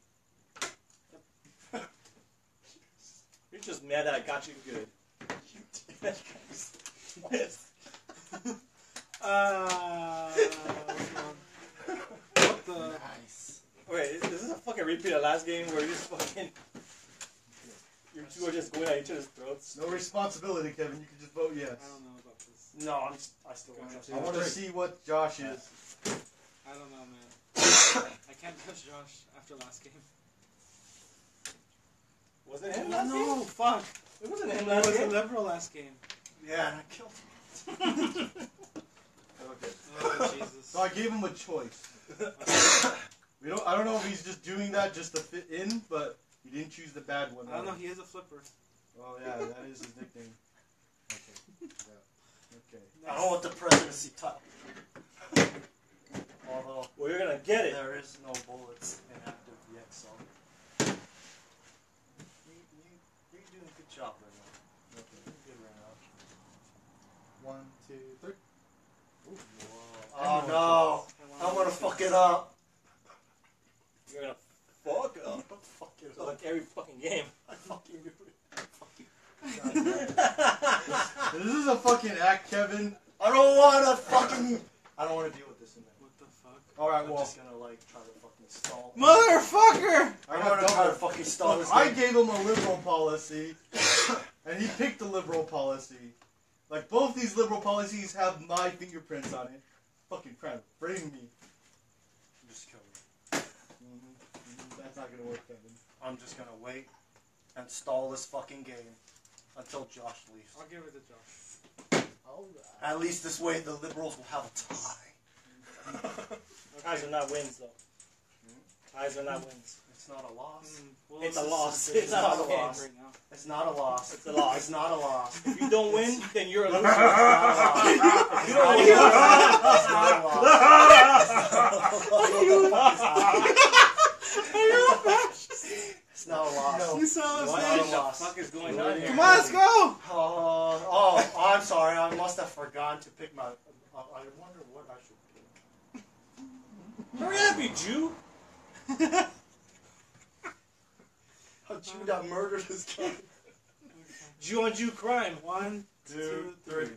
You're just mad that I got you good. You did. Uh. What the? nice. Wait, is this a fucking repeat of last game where you just fucking. You two are just going at each other's throats? No responsibility, Kevin. You can just vote yes. I don't know about this. No, I'm, s- I still don't trust I want to see what Josh is. I don't know, man. [coughs] I can't touch Josh after last game. Was it him No, last no, game? fuck. It wasn't him It was a liberal last game. Yeah, and [laughs] I killed him. [laughs] Okay. [laughs] Oh, Jesus. So I gave him a choice. We don't. I don't know if he's just doing that just to fit in, but he didn't choose the bad one. I don't know, he is a flipper. Oh yeah, that is his nickname. Okay. Yeah. Okay. I don't want the presidency title. Although Well, you're gonna get it. there is no bullets inactive yet, so. You, you, you're doing a good job right now. Okay. You're good right now. One, two, three. Oh no! I'm gonna fuck it up. You're gonna fuck [laughs] up. Fuck it It's up. like every fucking game. I fucking do it. [laughs] This is a fucking act, Kevin. I don't wanna fucking. I don't wanna deal with this in there. What the fuck? All right, I'm well, just gonna like try to fucking stall. Motherfucker! I'm gonna try to fucking stall look, this. I game. gave him a liberal policy, and he picked the liberal policy. Like both these liberal policies have my fingerprints on it. Fucking crap! Bring me. Just kill me. Mhm. That's not gonna work, Kevin. I'm just gonna wait and stall this fucking game until Josh leaves. I'll give it to Josh. At least this way the liberals will have a tie. Ties are not wins, though. Ties are not wins. It's not a loss. Mm, well, It's a loss. It's not this a loss. Right. It's not a loss. It's a loss. It's not a loss. If you don't win, then you're a loser. It's you don't win, you're a [laughs] not a loss. It's not a loss. You saw It's us not a What the loss. fuck is going on here? Come on, let's go! Oh, oh, I'm sorry. I must have forgotten to pick my. I I wonder what I should pick. Hurry up, you Jew! [laughs] A Jew that murdered his kid. Jew on Jew crime. One, Two, two, three. three.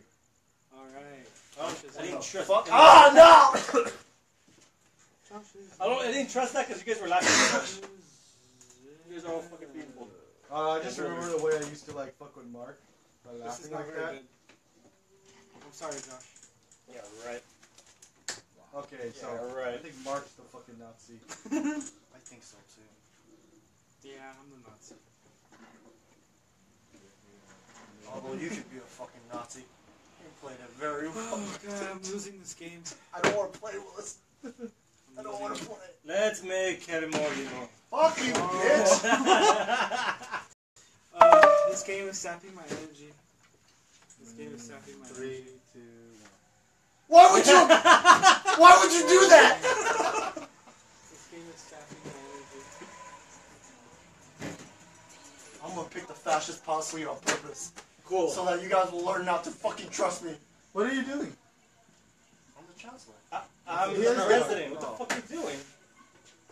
Alright. Oh, Josh I didn't trust. Fuck. Ah, no! I don't. I didn't trust that because you guys were laughing so. You guys are all fucking people. Uh, I just remember the way I used to like fuck with Mark by This is laughing not like very that. good. I'm sorry, Josh. Yeah, right. Okay, so Yeah, I think Mark's the fucking Nazi. [laughs] I think so too. Yeah, I'm the Nazi. Although you could be a fucking Nazi. You played it very well. Oh god, I'm [laughs] losing this game. I don't want to play Willis. I'm I don't want to play. Let's make Kevin more evil. Fuck you, bitch! [laughs] [laughs] Uh, this game is sapping my energy. This game is sapping my Three, energy. two, one. Why would you? Why would you do that? This game is sapping my energy. I'm gonna pick the fascist policy on purpose, cool. so that you guys will learn not to fucking trust me. What are you doing? I'm the chancellor. I, I'm the president. What the Oh. fuck are you doing?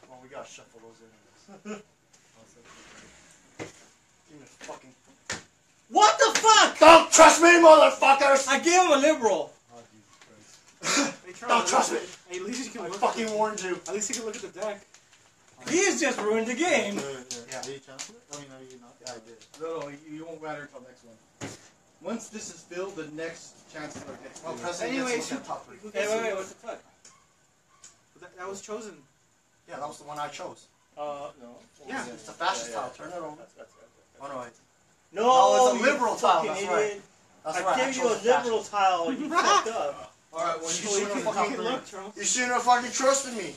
Well, we gotta shuffle those in. [laughs] Give me a fucking. What the fuck? Don't trust me, motherfuckers! I gave him a liberal. Oh, Jesus Christ. Hey, Charles, Don't trust me! Hey, at least you can I look. fucking warned you. At least you can look at the deck. He's just ruined the game. Yeah. Are you chancellor? I mean, are you not? Yeah, I did. No, no, you, you won't matter until next one. Once this is filled, the next chancellor gets Oh, filled. president Anyway, gets to look at top three. Who Hey, gets wait, wait, look? what the fuck? That, that was chosen. Yeah, that was the one I chose. Uh, no. Yeah. It's the fascist Yeah, yeah. tile. Turn it over. That's, that's, that's, Oh no, wait. no, No, it's a liberal tile, fucking that's idiot. right. That's I right. gave you a liberal fascist. tile. You [laughs] fucked up. All right, well, You you shouldn't have have fucking You can look. look, You shouldn't have fucking trusted me.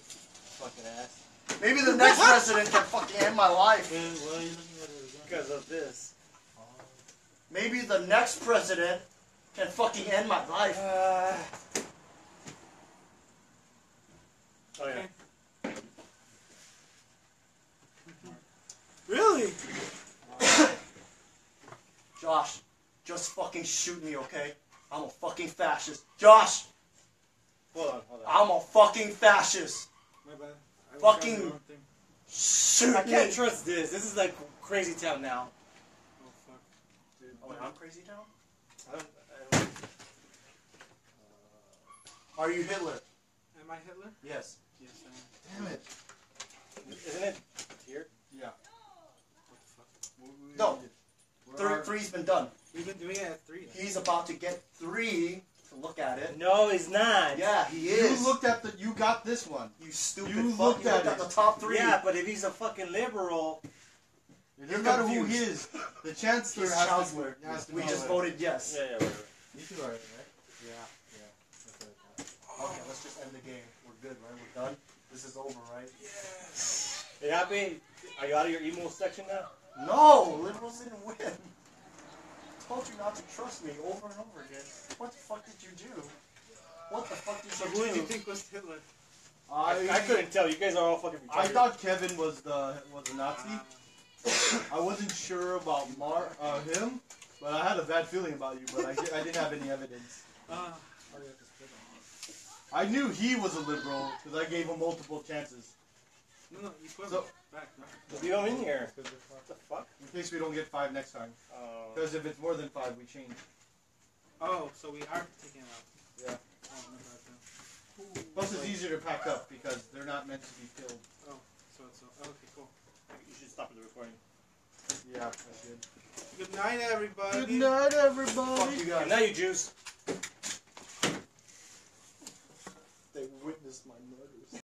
Fucking ass. Maybe the next president can fucking end my life. Why are you looking at it again? Because of this. Maybe the next president can fucking end my life. Uh, oh yeah. Really? [coughs] Josh, just fucking shoot me, okay? I'm a fucking fascist. Josh, Hold on, hold on. I'm a fucking fascist. My bad. I Fucking- trying the wrong thing. Shoot I can't trust this. This is like crazy town now. Oh fuck. Dude. Oh, wait, I'm crazy town. I don't, I don't, uh, Are you Hitler? Am I Hitler? Yes. Yes, I am. Damn it. isn't it here? Yeah. What the fuck? No. We're Three, already- three's been done. We've been doing it at three. He's about to get three to look at it. No, he's not. Yeah, he is. You looked at the. You got this one. you stupid you fuck. looked you at looked at the top three. Yeah, but if he's a fucking liberal, It doesn't matter who he is. The chancellor He's has chancellor. to. Has to We just there. voted yes. yeah, yeah, whatever. You two are right, right? Yeah. Yeah. That's what I thought. Okay, let's just end the game. We're good, right? We're done. This is over, right? Yes. You happy? Are you out of your emo section now? No, liberals didn't win. I told you not to trust me over and over again. What the fuck did you do? What the fuck did So you who did do? you think was Hitler? I, I couldn't tell. You guys are all fucking retarded. I thought Kevin was the was a Nazi. I wasn't sure about Mar uh, him, but I had a bad feeling about you. But I, di- I didn't have any evidence. Uh, yeah, just put it I knew he was a liberal because I gave him multiple chances. no, no, you put So- No. Leave them in here. What the fuck? In case we don't get five next time. Oh. Because uh, if it's more than five, we change. Oh, so we are taking it out. Yeah. Oh, Plus, it's easier to pack up because they're not meant to be filled. Oh, so it's so. Oh, okay, cool. You should stop the recording. Yeah, I should. Good night, everybody. Good night, everybody. Fuck you guys. Now you juice. They witnessed my murder.